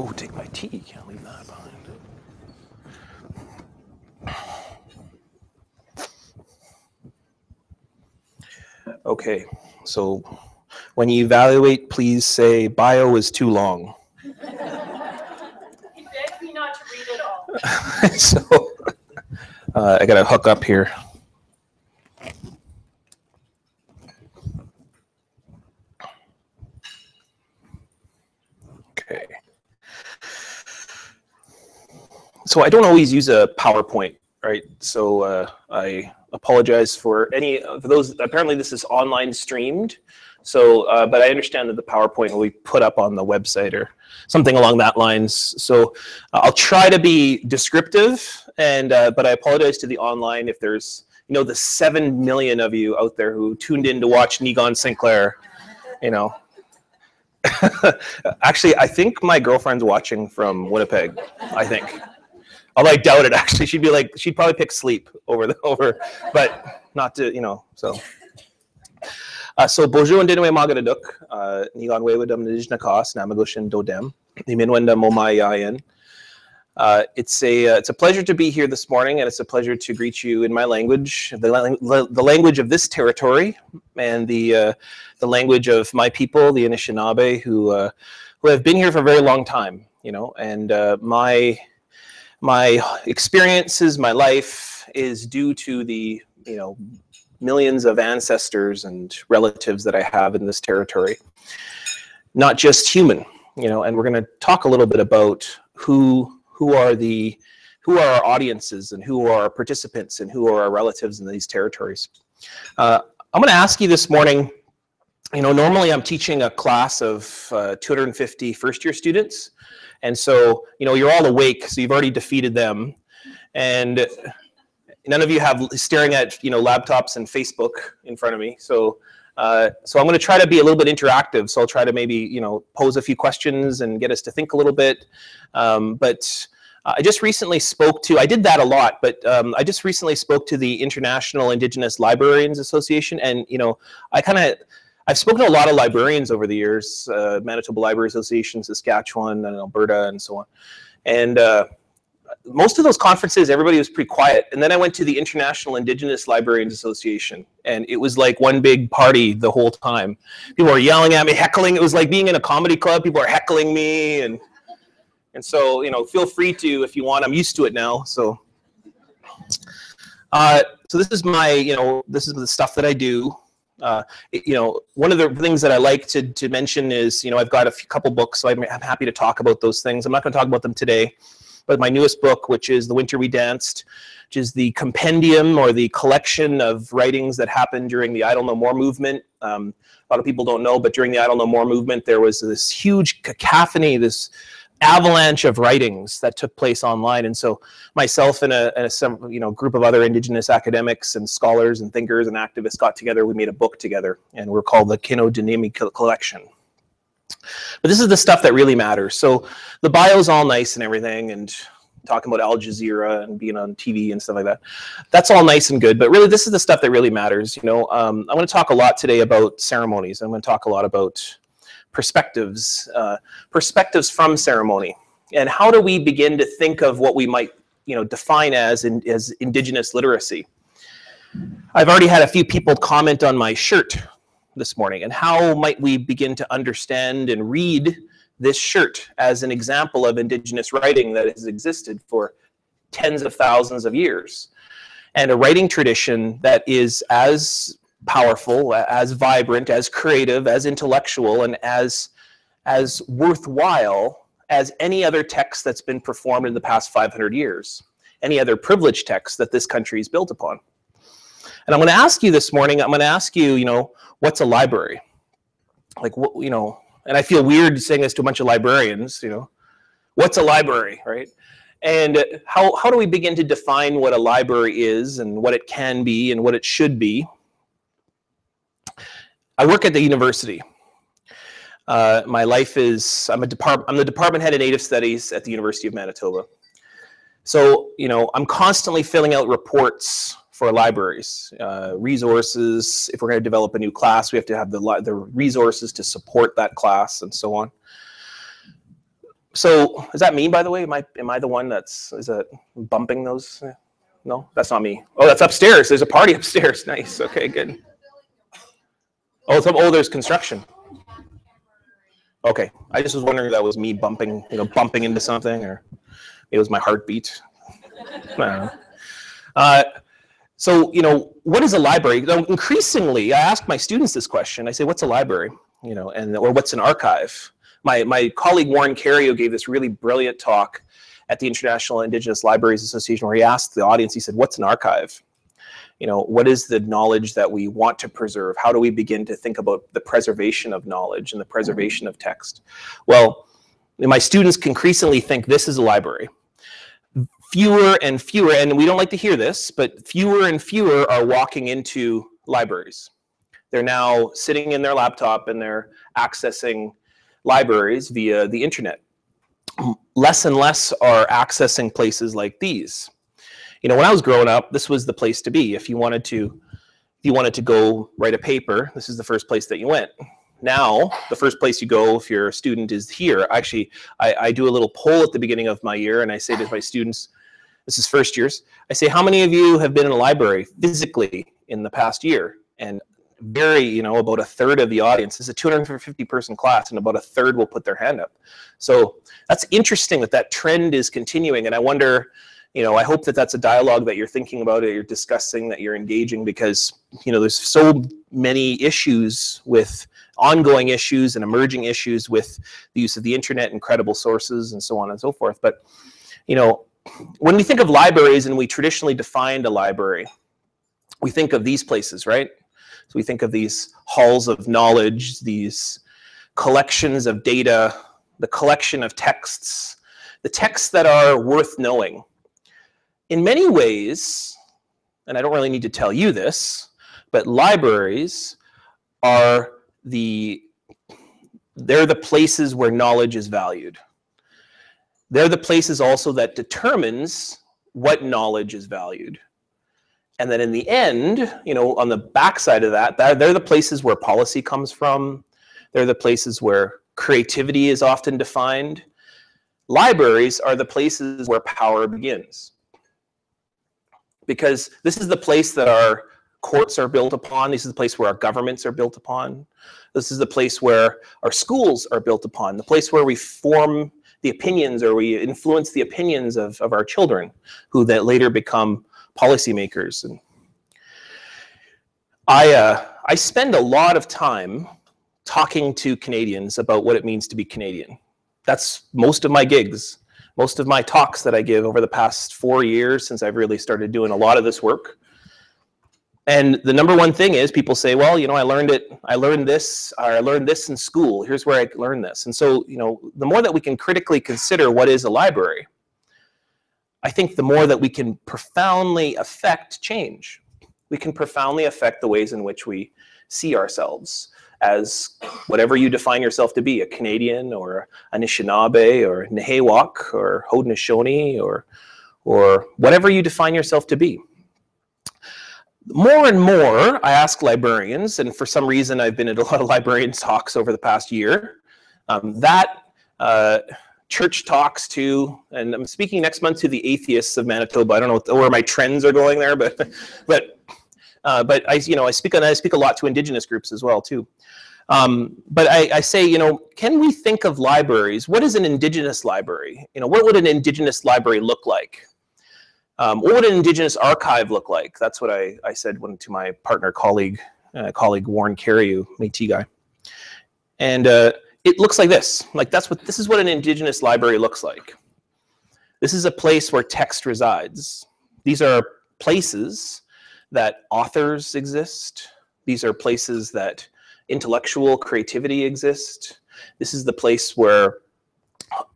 Oh, take my tea. Can't leave that behind. Okay, so when you evaluate, please say bio is too long. He begged me not to read it all. so uh, I gotta hook up here. Okay. So I don't always use a PowerPoint, right? So uh, I apologize for any for those. Apparently, this is online streamed. So, uh, but I understand that the PowerPoint will be put up on the website or something along that lines. So, uh, I'll try to be descriptive, and uh, but I apologize to the online if there's you know the seven million of you out there who tuned in to watch Niigaan Sinclair. You know, actually, I think my girlfriend's watching from Winnipeg. I think. Although I doubt it, actually, she'd be like, she'd probably pick sleep over the over, but not to, you know, so. Uh, so bonjour and dinwe magadaduk, uh, nigan wewadam nijnakas namagushin dodem, niminwenda momayayan. Uh, it's a uh, it's a pleasure to be here this morning, and it's a pleasure to greet you in my language, the, la- the language of this territory, and the uh, the language of my people, the Anishinaabe, who uh, who have been here for a very long time. You know, and my my experiences, my life is due to the you know millions of ancestors and relatives that I have in this territory, not just human. You know, and we're going to talk a little bit about who who are the who are our audiences and who are our participants and who are our relatives in these territories. Uh, I'm going to ask you this morning. You know, normally I'm teaching a class of uh, 250 first year students. And so, you know, you're all awake, so you've already defeated them. And none of you have staring at, you know, laptops and Facebook in front of me. So, uh, so I'm going to try to be a little bit interactive. So I'll try to maybe, you know, pose a few questions and get us to think a little bit. Um, but uh, I just recently spoke to, I did that a lot, but um, I just recently spoke to the International Indigenous Librarians Association. And, you know, I kind of, I've spoken to a lot of librarians over the years, uh, Manitoba Library Association, Saskatchewan, and Alberta, and so on. And uh, most of those conferences, everybody was pretty quiet. And then I went to the International Indigenous Librarians Association, and it was like one big party the whole time. People were yelling at me, heckling. It was like being in a comedy club. People are heckling me, and and so you know, feel free to if you want. I'm used to it now, so. Uh, so this is my, you know, this is the stuff that I do. Uh, you know, one of the things that I like to, to mention is, you know, I've got a few, couple books, so I'm, I'm happy to talk about those things. I'm not going to talk about them today, but my newest book, which is The Winter We Danced, which is the compendium or the collection of writings that happened during the Idle No More movement. Um, a lot of people don't know, but during the Idle No More movement, there was this huge cacophony, this avalanche of writings that took place online. And so myself and a, and a you know, group of other indigenous academics and scholars and thinkers and activists got together. We made a book together and we're called the Kino-nda-niimi Collection. But this is the stuff that really matters. So the bio's all nice and everything and talking about Al Jazeera and being on TV and stuff like that. That's all nice and good, but really this is the stuff that really matters. You know, um, I want to talk a lot today about ceremonies. I'm going to talk a lot about perspectives, uh, perspectives from ceremony, and how do we begin to think of what we might, you know, define as in, as indigenous literacy. I've already had a few people comment on my shirt this morning, and how might we begin to understand and read this shirt as an example of indigenous writing that has existed for tens of thousands of years, and a writing tradition that is as powerful, as vibrant, as creative, as intellectual, and as as worthwhile as any other text that's been performed in the past 500 years, any other privileged text that this country is built upon. And I'm going to ask you this morning. I'm going to ask you, you know, what's a library? Like, what, you know, and I feel weird saying this to a bunch of librarians. You know, what's a library, right? And how how do we begin to define what a library is and what it can be and what it should be? I work at the university. Uh, my life is I'm a depart I'm the department head of Native Studies at the University of Manitoba. So you know I'm constantly filling out reports for libraries, uh, resources. If we're going to develop a new class, we have to have the the resources to support that class and so on. so is that me, by the way? Am I am I the one that's is that bumping those? No, that's not me. Oh, that's upstairs. There's a party upstairs. Nice. Okay, good. Oh, some, oh, there's construction. Okay, I just was wondering if that was me bumping, you know, bumping into something, or it was my heartbeat. Uh, so, you know, what is a library? Now, increasingly, I ask my students this question. I say, "What's a library?" You know, and or what's an archive? My my colleague Warren Cariou gave this really brilliant talk at the International Indigenous Libraries Association where he asked the audience. He said, "What's an archive?" You know, what is the knowledge that we want to preserve? How do we begin to think about the preservation of knowledge and the preservation of text? Well, my students increasingly think this is a library. Fewer and fewer, and we don't like to hear this, but fewer and fewer are walking into libraries. They're now sitting in their laptop and they're accessing libraries via the internet. Less and less are accessing places like these you know, when I was growing up, this was the place to be. If you wanted to, if you wanted to go write a paper, this is the first place that you went. Now, the first place you go if you're a student is here. Actually, I, I do a little poll at the beginning of my year, and I say to my students, this is first years, I say, how many of you have been in a library physically in the past year? And very, you know, about a third of the audience is a 250 person class, and about a third will put their hand up. So that's interesting that that trend is continuing, and I wonder you know, I hope that that's a dialogue that you're thinking about, that you're discussing, that you're engaging, because you know, there's so many issues with ongoing issues and emerging issues with the use of the internet and credible sources and so on and so forth. But you know, when we think of libraries and we traditionally defined a library, we think of these places, right? So we think of these halls of knowledge, these collections of data, the collection of texts, the texts that are worth knowing, in many ways, and I don't really need to tell you this, but libraries are the they're the places where knowledge is valued. They're the places also that determines what knowledge is valued. And then in the end, you know, on the backside of that, they're the places where policy comes from. They're the places where creativity is often defined. Libraries are the places where power begins because this is the place that our courts are built upon. This is the place where our governments are built upon. This is the place where our schools are built upon, the place where we form the opinions or we influence the opinions of, of our children, who that later become policymakers. And I, uh, I spend a lot of time talking to Canadians about what it means to be Canadian. That's most of my gigs most of my talks that I give over the past four years since I've really started doing a lot of this work. And the number one thing is people say, well, you know, I learned it, I learned this, or I learned this in school. Here's where I learned this. And so, you know, the more that we can critically consider what is a library, I think the more that we can profoundly affect change. We can profoundly affect the ways in which we see ourselves as whatever you define yourself to be, a Canadian or Anishinaabe or Nehewak or Haudenosaunee or, or whatever you define yourself to be. More and more, I ask librarians, and for some reason I've been at a lot of librarian talks over the past year, um, that uh, church talks to, and I'm speaking next month to the atheists of Manitoba. I don't know where my trends are going there, but, but uh, but I, you know, I speak on I speak a lot to indigenous groups as well too. Um, but I, I, say, you know, can we think of libraries? What is an indigenous library? You know, what would an indigenous library look like? Um, what would an indigenous archive look like? That's what I, I said when, to my partner colleague, uh, colleague Warren Cariou, Métis guy. And uh, it looks like this. Like that's what this is what an indigenous library looks like. This is a place where text resides. These are places that authors exist. These are places that intellectual creativity exist. This is the place where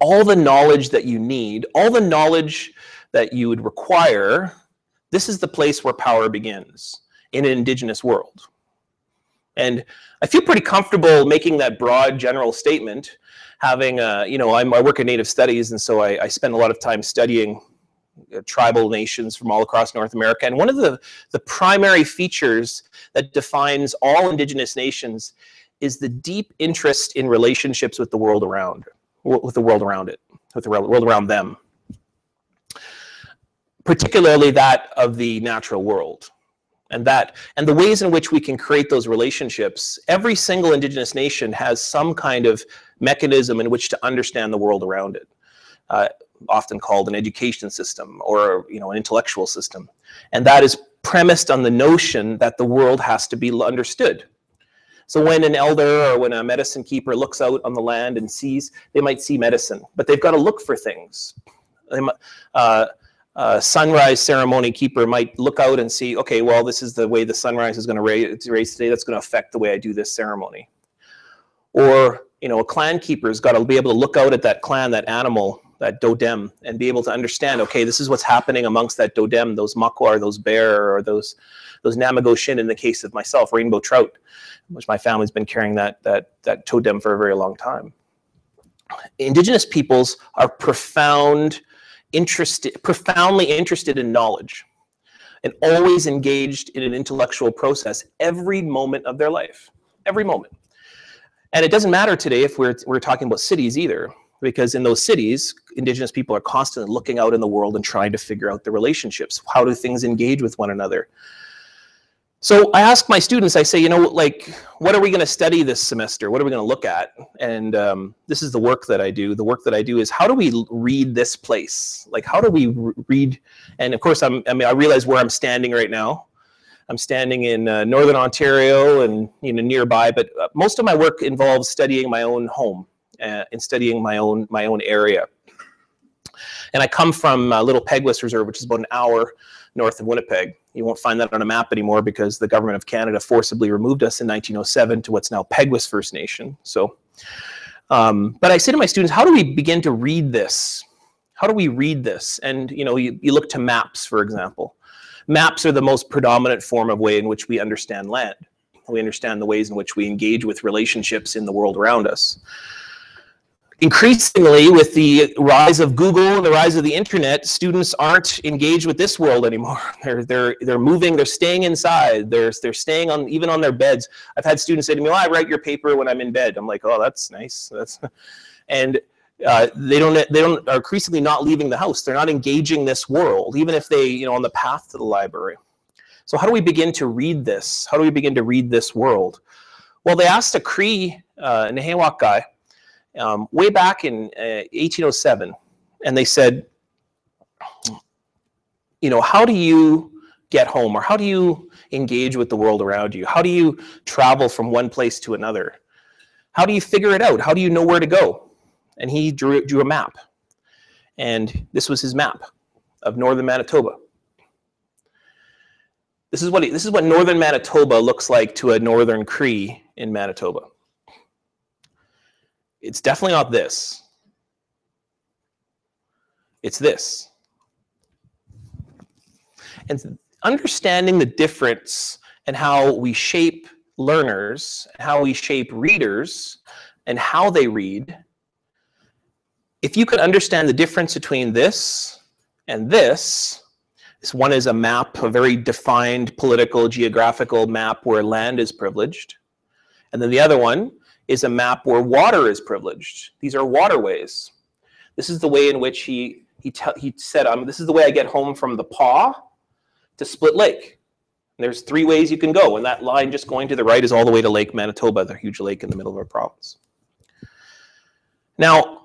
all the knowledge that you need, all the knowledge that you would require, this is the place where power begins in an indigenous world. And I feel pretty comfortable making that broad general statement, having, uh, you know, I'm, i work in Native Studies, and so I, I spend a lot of time studying tribal nations from all across North America. And one of the, the primary features that defines all indigenous nations is the deep interest in relationships with the world around. with the world around it, with the world around them. Particularly that of the natural world. And that and the ways in which we can create those relationships, every single indigenous nation has some kind of mechanism in which to understand the world around it. Uh, often called an education system or you know an intellectual system. And that is premised on the notion that the world has to be understood. So when an elder or when a medicine keeper looks out on the land and sees they might see medicine but they've got to look for things. Uh, uh, sunrise ceremony keeper might look out and see okay well this is the way the sunrise is going to raise, today that's going to affect the way i do this ceremony. Or you know a clan keeper's got to be able to look out at that clan that animal that dodem and be able to understand, okay, this is what's happening amongst that dodem, those makwar, those bear, or those those namagoshin in the case of myself, rainbow trout, which my family's been carrying that that that totem for a very long time. Indigenous peoples are profound interested, profoundly interested in knowledge and always engaged in an intellectual process every moment of their life, every moment. And it doesn't matter today if we're, we're talking about cities either because in those cities, indigenous people are constantly looking out in the world and trying to figure out the relationships. How do things engage with one another? So I ask my students, I say, you know, like, what are we going to study this semester? What are we going to look at? And um, this is the work that I do. The work that I do is how do we read this place? Like, how do we read? And of course, I'm, I mean, I realize where I'm standing right now. I'm standing in uh, Northern Ontario and, you know, nearby, but uh, most of my work involves studying my own home uh, in studying my own my own area. And I come from uh, Little Peguis Reserve, which is about an hour north of Winnipeg. You won't find that on a map anymore because the government of Canada forcibly removed us in 1907 to what's now Peguis First Nation. So, um, but I say to my students, how do we begin to read this? How do we read this? And you know, you, you look to maps, for example. Maps are the most predominant form of way in which we understand land. We understand the ways in which we engage with relationships in the world around us increasingly with the rise of Google and the rise of the internet, students aren't engaged with this world anymore. They're they're they're moving. They're staying inside. They're they're staying on even on their beds. I've had students say to me, "Well, I write your paper when I'm in bed." I'm like, "Oh, that's nice." That's and uh, they don't they don't are increasingly not leaving the house. They're not engaging this world, even if they you know on the path to the library. So how do we begin to read this? How do we begin to read this world? Well, they asked a Cree uh, Nehewak guy um, way back in uh, 1807, and they said, you know, how do you get home or how do you engage with the world around you? How do you travel from one place to another? How do you figure it out? How do you know where to go? And he drew, drew a map. And this was his map of northern Manitoba. This is what this is what northern Manitoba looks like to a northern Cree in Manitoba. It's definitely not this. It's this. And understanding the difference and how we shape learners, how we shape readers, and how they read, if you could understand the difference between this and this, this one is a map, a very defined political, geographical map where land is privileged. And then the other one is a map where water is privileged. These are waterways. This is the way in which he, he, he said, um, this is the way I get home from the Pas to Split Lake. And there's three ways you can go, and that line just going to the right is all the way to Lake Manitoba, the huge lake in the middle of our province. Now,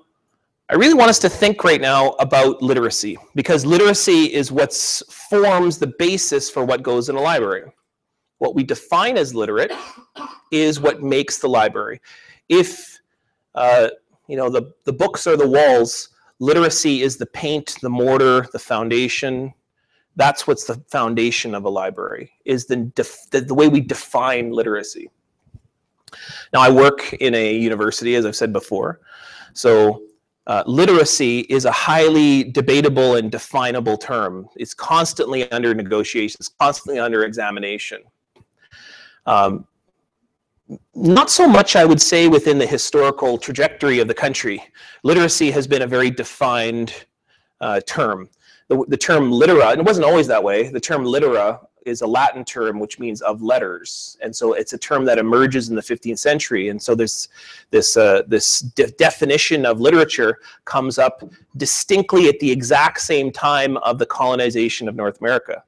I really want us to think right now about literacy, because literacy is what forms the basis for what goes in a library. What we define as literate is what makes the library. If uh, you know the, the books are the walls, literacy is the paint, the mortar, the foundation. That's what's the foundation of a library, is the, the, the way we define literacy. Now, I work in a university, as I've said before. So uh, literacy is a highly debatable and definable term. It's constantly under negotiation, it's constantly under examination. Um, not so much, I would say, within the historical trajectory of the country. Literacy has been a very defined uh, term. The, the, term litera, and it wasn't always that way, the term litera is a Latin term which means of letters, and so it's a term that emerges in the 15th century. And so this this uh, this de- definition of literature comes up distinctly at the exact same time of the colonization of North America.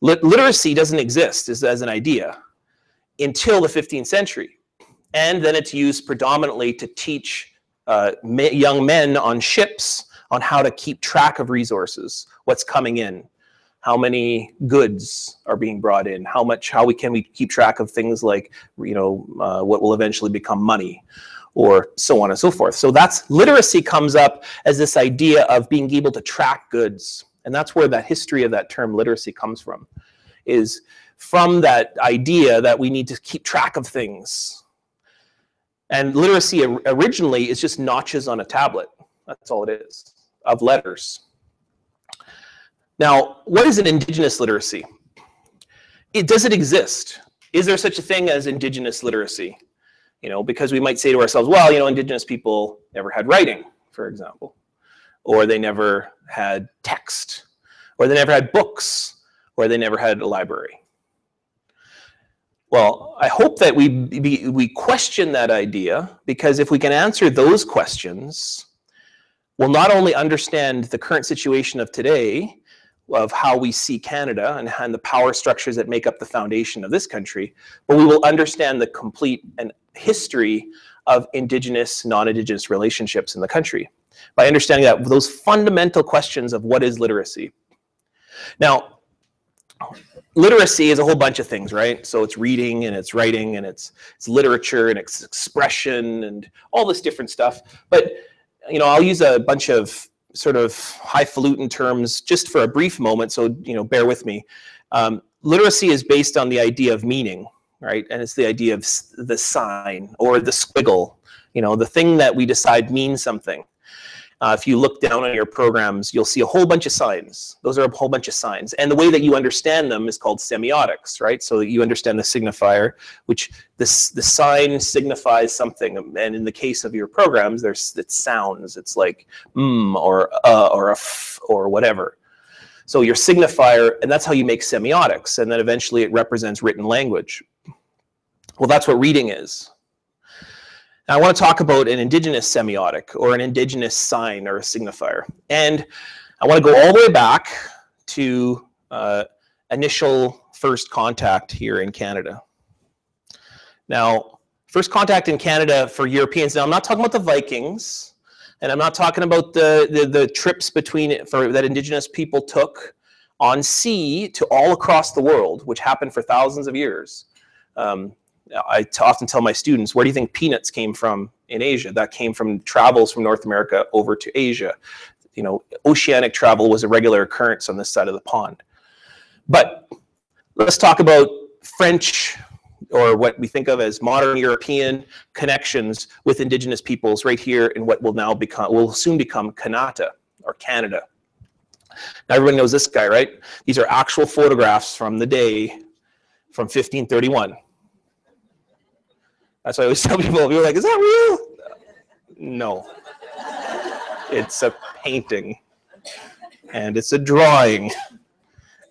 literacy doesn't exist as, as an idea until the 15th century, and then it's used predominantly to teach uh, young men on ships on how to keep track of resources, what's coming in, how many goods are being brought in, how much, how we can we keep track of things like, you know, uh, what will eventually become money, or so on and so forth. So that's literacy comes up as this idea of being able to track goods, and that's where that history of that term literacy comes from, is from that idea that we need to keep track of things. And literacy originally is just notches on a tablet. That's all it is, of letters. Now, what is an indigenous literacy? It, does it exist? Is there such a thing as indigenous literacy? You know, because we might say to ourselves, well, you know, indigenous people never had writing, for example, or they never had text, or they never had books, or they never had a library. Well, I hope that we, we question that idea because if we can answer those questions, we'll not only understand the current situation of today, of how we see Canada and, and the power structures that make up the foundation of this country, but we will understand the complete and history of Indigenous, non-Indigenous relationships in the country by understanding that those fundamental questions of what is literacy. Now, literacy is a whole bunch of things, right? So it's reading and it's writing and it's it's literature and it's expression and all this different stuff. But you know, I'll use a bunch of sort of highfalutin terms just for a brief moment, so you know, bear with me. Um, literacy is based on the idea of meaning, right? And it's the idea of the sign or the squiggle, you know, the thing that we decide means something. Uh, if you look down on your programs, you'll see a whole bunch of signs. Those are a whole bunch of signs. And the way that you understand them is called semiotics, right? So you understand the signifier, which this the sign signifies something. And in the case of your programs, there's it sounds. It's like mm or uh or a f or whatever. So your signifier, and that's how you make semiotics. And then eventually it represents written language. Well, that's what reading is. I want to talk about an indigenous semiotic or an indigenous sign or a signifier. And I want to go all the way back to uh, initial first contact here in Canada. Now, first contact in Canada for Europeans. Now, I'm not talking about the Vikings, and I'm not talking about the, the, the trips between for that indigenous people took on sea to all across the world, which happened for thousands of years. Um, I often tell my students, where do you think peanuts came from in Asia? That came from travels from North America over to Asia. You know, oceanic travel was a regular occurrence on this side of the pond. But let's talk about French or what we think of as modern European connections with indigenous peoples right here in what will now become, will soon become Kanata or Canada. Now everybody knows this guy, right? These are actual photographs from the day from 1531. That's why I always tell people, people are like, is that real? No. It's a painting. And it's a drawing.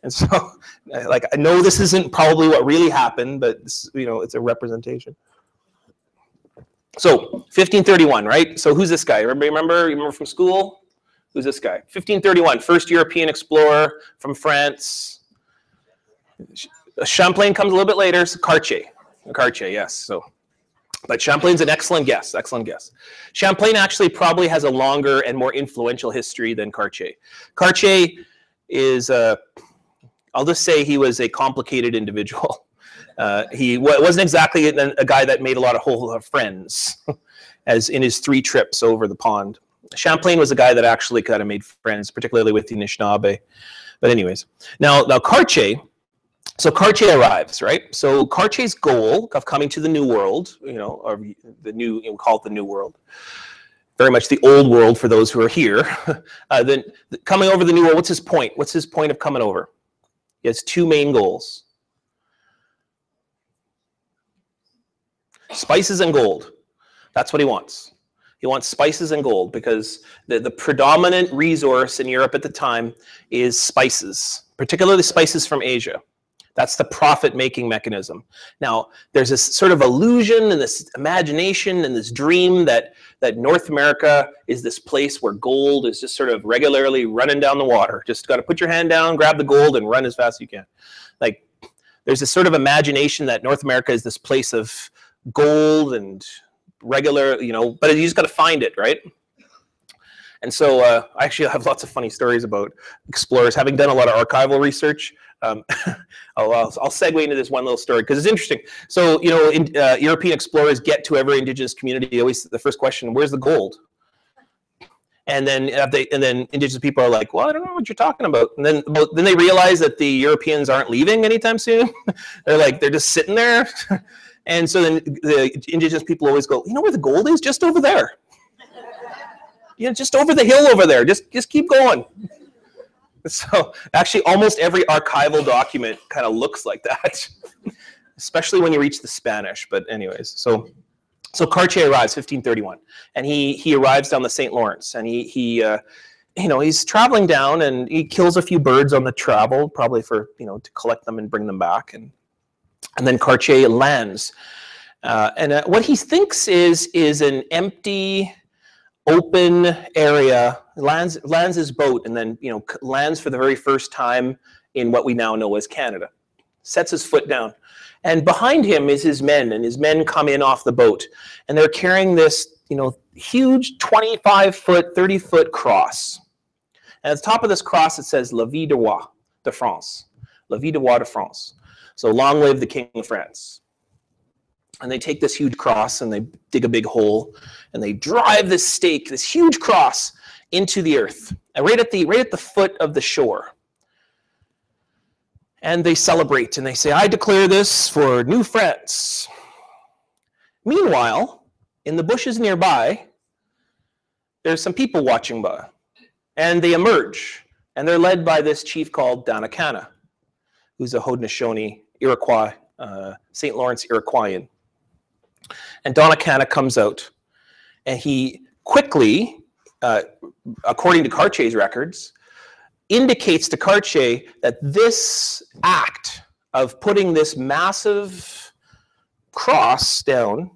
And so, like, I know this isn't probably what really happened, but, you know, it's a representation. So, 1531, right? So who's this guy? Everybody remember? You remember from school? Who's this guy? 1531, first European explorer from France. Uh, Champlain comes a little bit later. So Cartier. Cartier, yes. So but Champlain's an excellent guess, excellent guess. Champlain actually probably has a longer and more influential history than Cartier. Cartier is, uh, I'll just say he was a complicated individual. Uh, he wasn't exactly a, guy that made a lot of whole friends, as in his three trips over the pond. Champlain was a guy that actually kind of made friends, particularly with the Anishinaabe. But anyways, now now Cartier so Cartier arrives, right? So Cartier's goal of coming to the New World, you know, or the new, we call it the New World, very much the old world for those who are here. Uh, then coming over the New World, what's his point? What's his point of coming over? He has two main goals. Spices and gold. That's what he wants. He wants spices and gold because the, the predominant resource in Europe at the time is spices, particularly spices from Asia. That's the profit making mechanism. Now, there's this sort of illusion and this imagination and this dream that, that North America is this place where gold is just sort of regularly running down the water. Just got to put your hand down, grab the gold, and run as fast as you can. Like, there's this sort of imagination that North America is this place of gold and regular, you know, but you just got to find it, right? And so uh, I actually have lots of funny stories about explorers. Having done a lot of archival research, um, I'll, I'll, I'll, segue into this one little story because it's interesting. So, you know, in, uh, European explorers get to every indigenous community. Always the first question, "Where's the gold?" And then uh, they, and then indigenous people are like, "Well, I don't know what you're talking about." And then then they realize that the Europeans aren't leaving anytime soon. they're like they're just sitting there. and so then the indigenous people always go, "You know where the gold is? Just over there." you know, just over the hill over there. Just just keep going. So actually, almost every archival document kind of looks like that, especially when you reach the Spanish. But anyways, so so Cartier arrives 1531, and he he arrives down the St. Lawrence, and he he. Uh, you know, he's traveling down and he kills a few birds on the travel, probably for, you know, to collect them and bring them back. And, and then Cartier lands. Uh, and uh, what he thinks is, is an empty, open area, lands, lands his boat, and then you know lands for the very first time in what we now know as Canada. Sets his foot down, and behind him is his men, and his men come in off the boat, and they're carrying this you know huge 25 foot, 30 foot cross. And at the top of this cross it says La Vie de Roi de France, La Vie de Roi de France. So long live the King of France and they take this huge cross and they dig a big hole and they drive this stake, this huge cross, into the earth, right at the right at the foot of the shore. And they celebrate and they say, "I declare this for New France." Meanwhile, in the bushes nearby, there's some people watching by, and they emerge, and they're led by this chief called Donnacona, who's a Haudenosaunee Iroquois, uh, St. Lawrence Iroquoian. And Donnacona comes out, and he quickly, uh, according to Cartier's records, indicates to Cartier that this act of putting this massive cross down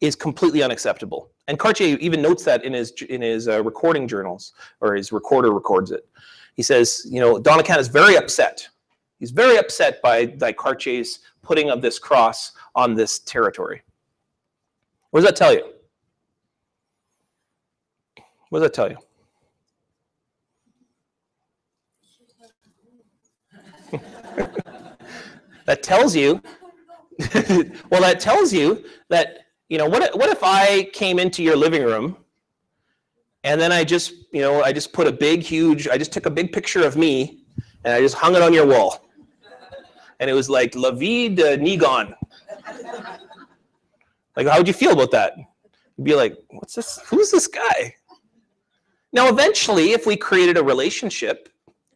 is completely unacceptable. And Cartier even notes that in his in his uh, recording journals, or his recorder records it. He says, you know, Donnacona is very upset. He's very upset by, by Cartier's putting of this cross on this territory. What does that tell you? What does that tell you? that tells you well that tells you that you know what what if i came into your living room and then i just you know i just put a big huge i just took a big picture of me and i just hung it on your wall and it was like la vie de nigon like, how would you feel about that? You'd be like, what's this? Who's this guy? Now, eventually, if we created a relationship,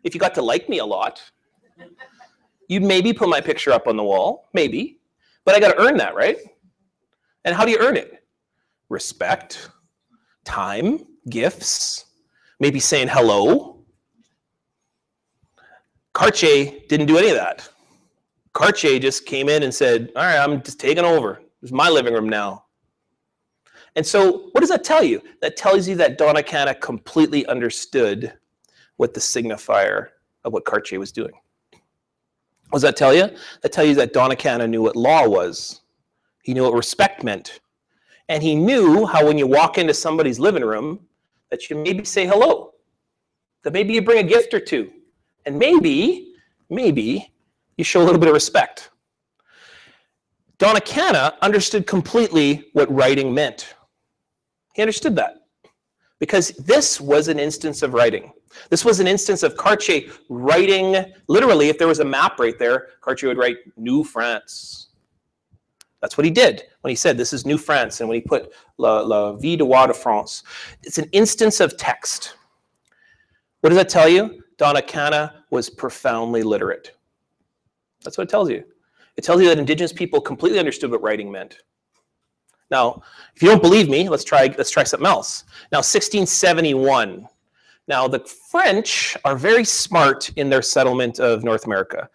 if you got to like me a lot, you'd maybe put my picture up on the wall, maybe. But I got to earn that, right? And how do you earn it? Respect, time, gifts, maybe saying hello. Cartier didn't do any of that. Cartier just came in and said, All right, I'm just taking over. It's my living room now. And so, what does that tell you? That tells you that Donnacona completely understood what the signifier of what Cartier was doing. What does that tell you? That tells you that Donnacona knew what law was. He knew what respect meant. And he knew how when you walk into somebody's living room, that you maybe say hello. That maybe you bring a gift or two. And maybe, maybe you show a little bit of respect. Donnacona understood completely what writing meant. He understood that because this was an instance of writing. This was an instance of Cartier writing, literally, if there was a map right there, Cartier would write New France. That's what he did when he said this is New France and when he put La, La Vie de Roi de France. It's an instance of text. What does that tell you? Donnacona was profoundly literate. That's what it tells you. It tells you that indigenous people completely understood what writing meant. Now, if you don't believe me, let's try let's try something else. Now, 1671. Now, the French are very smart in their settlement of North America.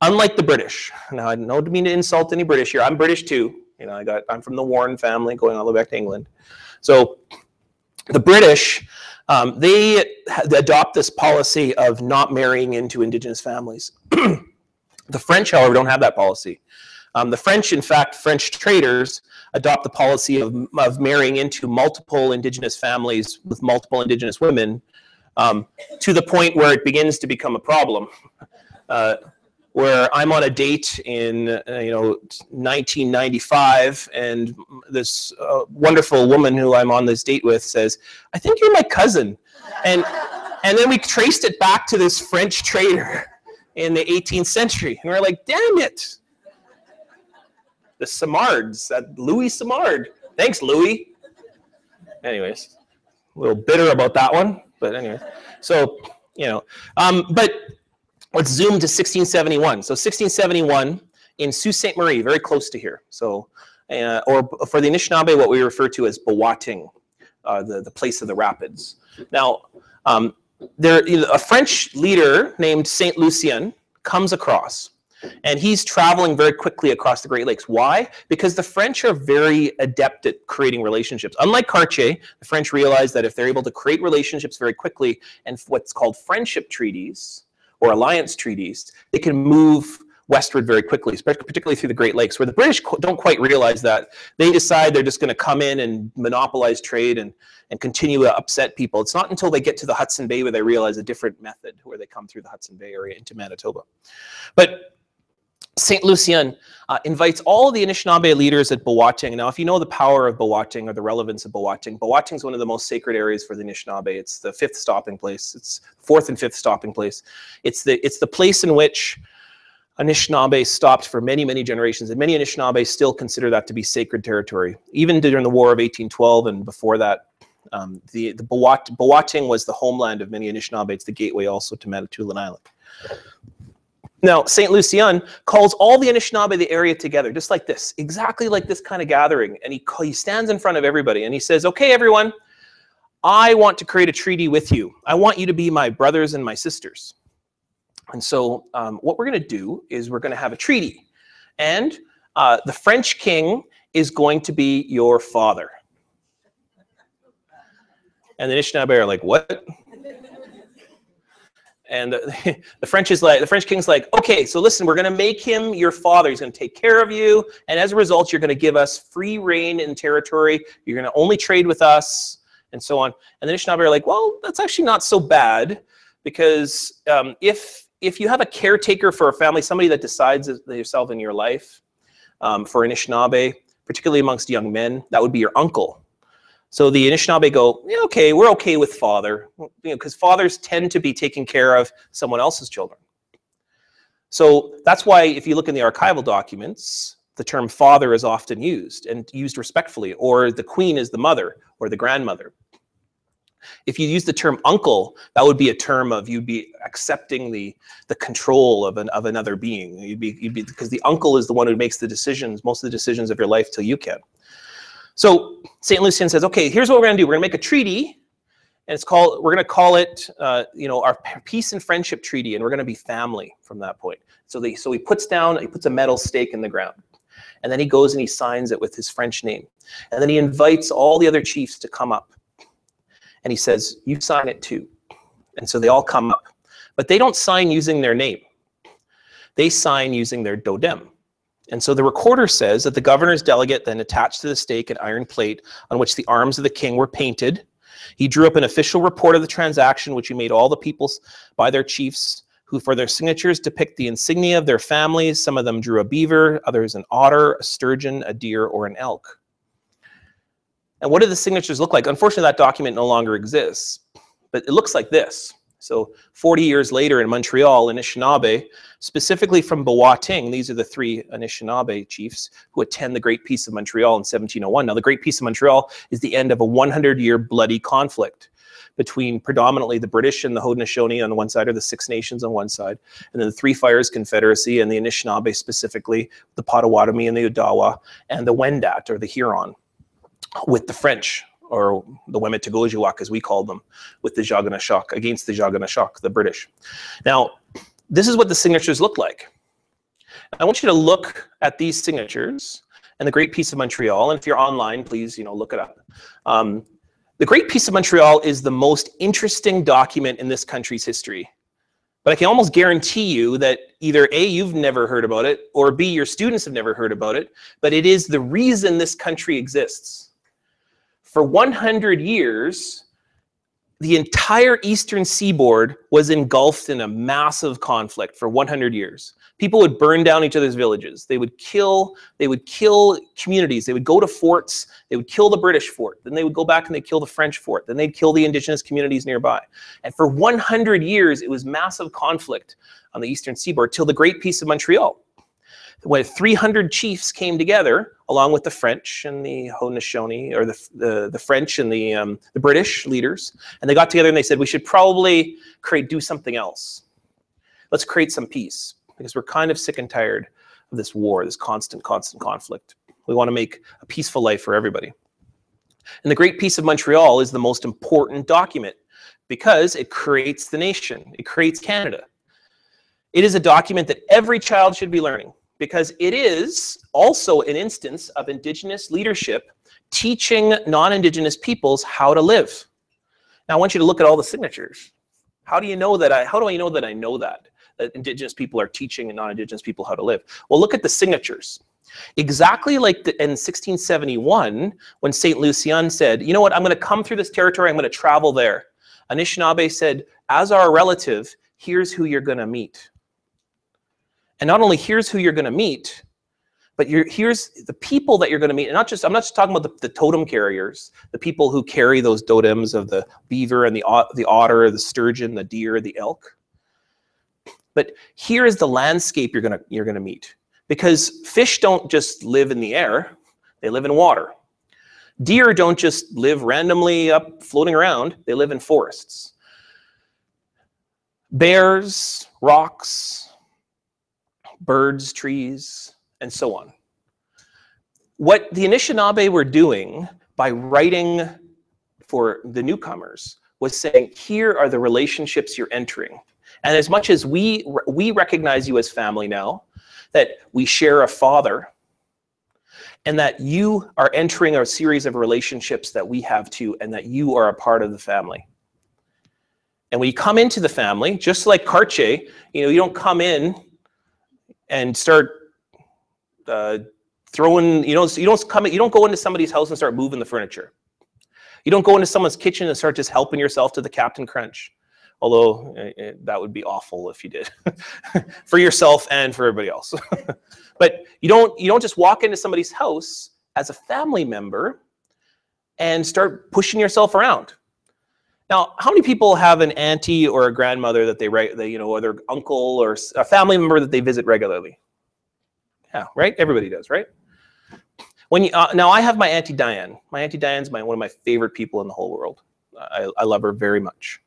unlike the British. Now, I don't mean to insult any British here. I'm British too. You know, I got I'm from the Warren family, going all the way back to England. So, the British um, they adopt this policy of not marrying into Indigenous families. the French, however, don't have that policy. Um, the French, in fact, French traders adopt the policy of, of marrying into multiple Indigenous families with multiple Indigenous women um, to the point where it begins to become a problem. Uh, where I'm on a date in uh, you know 1995, and this uh, wonderful woman who I'm on this date with says, "I think you're my cousin," and and then we traced it back to this French trader in the 18th century, and we're like, "Damn it!" The Simards, that Louis Simard. Thanks, Louis. Anyways, a little bitter about that one, but anyway, so you know, um, but let's zoom to 1671. So 1671 in Sault Ste. Marie, very close to here. So, uh, or for the Anishinaabe, what we refer to as Bawating, uh, the, the place of the rapids. Now, um, there, a French leader named Saint Lusson comes across, and he's traveling very quickly across the Great Lakes. Why? Because the French are very adept at creating relationships. Unlike Cartier, the French realize that if they're able to create relationships very quickly and what's called friendship treaties, or alliance treaties, they can move westward very quickly, particularly through the Great Lakes, where the British don't quite realize that. They decide they're just going to come in and monopolize trade and, and continue to upset people. It's not until they get to the Hudson Bay where they realize a different method, where they come through the Hudson Bay area into Manitoba. But St. Lusson uh, invites all the Anishinaabe leaders at Bawating. Now, if you know the power of Bawating or the relevance of Bawating, Bawating is one of the most sacred areas for the Anishinaabe. It's the fifth stopping place. It's fourth and fifth stopping place. It's the it's the place in which Anishinaabe stopped for many, many generations, and many Anishinaabe still consider that to be sacred territory. Even during the War of 1812 and before that, um, the, the Bawat, was the homeland of many Anishinaabe. It's the gateway also to Manitoulin Island. Now, St. Lusson calls all the Anishinaabe of the area together, just like this, exactly like this kind of gathering. And he, he stands in front of everybody and he says, Okay, everyone, I want to create a treaty with you. I want you to be my brothers and my sisters. And so, um, what we're going to do is we're going to have a treaty. And uh, the French king is going to be your father. And the Anishinaabe are like, What? And the, the, French is like, the French king's like, okay, so listen, we're going to make him your father. He's going to take care of you. And as a result, you're going to give us free reign in territory. You're going to only trade with us and so on. And the Anishinaabe are like, well, that's actually not so bad because um, if, if you have a caretaker for a family, somebody that decides yourself in your life um, for Anishinaabe, particularly amongst young men, that would be your uncle. So the Anishinaabe go, yeah, okay, we're okay with father, you know, because fathers tend to be taking care of someone else's children. So that's why if you look in the archival documents, the term father is often used and used respectfully, or the queen is the mother or the grandmother. If you use the term uncle, that would be a term of you'd be accepting the the control of an of another being. You'd be you'd be because the uncle is the one who makes the decisions, most of the decisions of your life till you can. So St. Lusson says, okay, here's what we're going to do. We're going to make a treaty, and it's called. We're going to call it, uh, you know, our peace and friendship treaty, and we're going to be family from that point. So they, so he puts down, he puts a metal stake in the ground, and then he goes and he signs it with his French name, and then he invites all the other chiefs to come up, and he says, you sign it too, and so they all come up, but they don't sign using their name. They sign using their dodem. And so the recorder says that the governor's delegate then attached to the stake an iron plate on which the arms of the king were painted. He drew up an official report of the transaction, which he made all the peoples by their chiefs, who for their signatures depict the insignia of their families. Some of them drew a beaver, others an otter, a sturgeon, a deer, or an elk. And what do the signatures look like? Unfortunately, that document no longer exists, but it looks like this. So 40 years later in Montreal, Anishinaabe, specifically from Bawating, these are the three Anishinaabe chiefs who attend the Great Peace of Montreal in 1701. Now, the Great Peace of Montreal is the end of a 100-year bloody conflict between predominantly the British and the Haudenosaunee on one side, or the Six Nations on one side, and then the Three Fires Confederacy and the Anishinaabe specifically, the Potawatomi and the Odawa, and the Wendat, or the Huron, with the French or the Wemetigojiwak as we call them, with the Jagana Shock, against the Jagana Shock, the British. Now, this is what the signatures look like. I want you to look at these signatures and the Great Peace of Montreal. And if you're online, please, you know, look it up. Um, the Great Peace of Montreal is the most interesting document in this country's history. But I can almost guarantee you that either A, you've never heard about it, or B, your students have never heard about it, but it is the reason this country exists. For 100 years, the entire eastern seaboard was engulfed in a massive conflict for 100 years. People would burn down each other's villages. They would kill, they would kill communities. They would go to forts. They would kill the British fort. Then they would go back and they'd kill the French fort. Then they'd kill the indigenous communities nearby. And for 100 years, it was massive conflict on the eastern seaboard till the Great Peace of Montreal when 300 chiefs came together, along with the French and the Haudenosaunee, or the, the, the French and the, um, the British leaders, and they got together and they said, we should probably create, do something else. Let's create some peace, because we're kind of sick and tired of this war, this constant, constant conflict. We want to make a peaceful life for everybody. And the Great Peace of Montreal is the most important document because it creates the nation. It creates Canada. It is a document that every child should be learning because it is also an instance of Indigenous leadership teaching non-Indigenous peoples how to live. Now I want you to look at all the signatures. How do you know that I, how do I know that I know that? That Indigenous people are teaching non-Indigenous people how to live? Well, look at the signatures. Exactly like the, in 1671, when St. Lusson said, you know what, I'm gonna come through this territory, I'm gonna travel there. Anishinaabe said, as our relative, here's who you're gonna meet. And not only here's who you're going to meet, but here's the people that you're going to meet. And not just, I'm not just talking about the, the, totem carriers, the people who carry those totems of the beaver and the, the otter, the sturgeon, the deer, the elk. But here is the landscape you're going to, you're going to meet. Because fish don't just live in the air, they live in water. Deer don't just live randomly up floating around, they live in forests. Bears, rocks, birds, trees, and so on. What the Anishinaabe were doing by writing for the newcomers was saying, here are the relationships you're entering. And as much as we, we recognize you as family now, that we share a father, and that you are entering a series of relationships that we have too, and that you are a part of the family. And when you come into the family, just like Cartier, you know, you don't come in and start uh, throwing, you know, you don't come, you don't go into somebody's house and start moving the furniture. You don't go into someone's kitchen and start just helping yourself to the Captain Crunch. Although uh, that would be awful if you did for yourself and for everybody else. but you don't, you don't just walk into somebody's house as a family member and start pushing yourself around. Now, how many people have an auntie or a grandmother that they, write they you know, or their uncle or a family member that they visit regularly? Yeah, right? Everybody does, right? When you, uh, now, I have my Auntie Diane. My Auntie Diane's my, one of my favorite people in the whole world. I, I love her very much.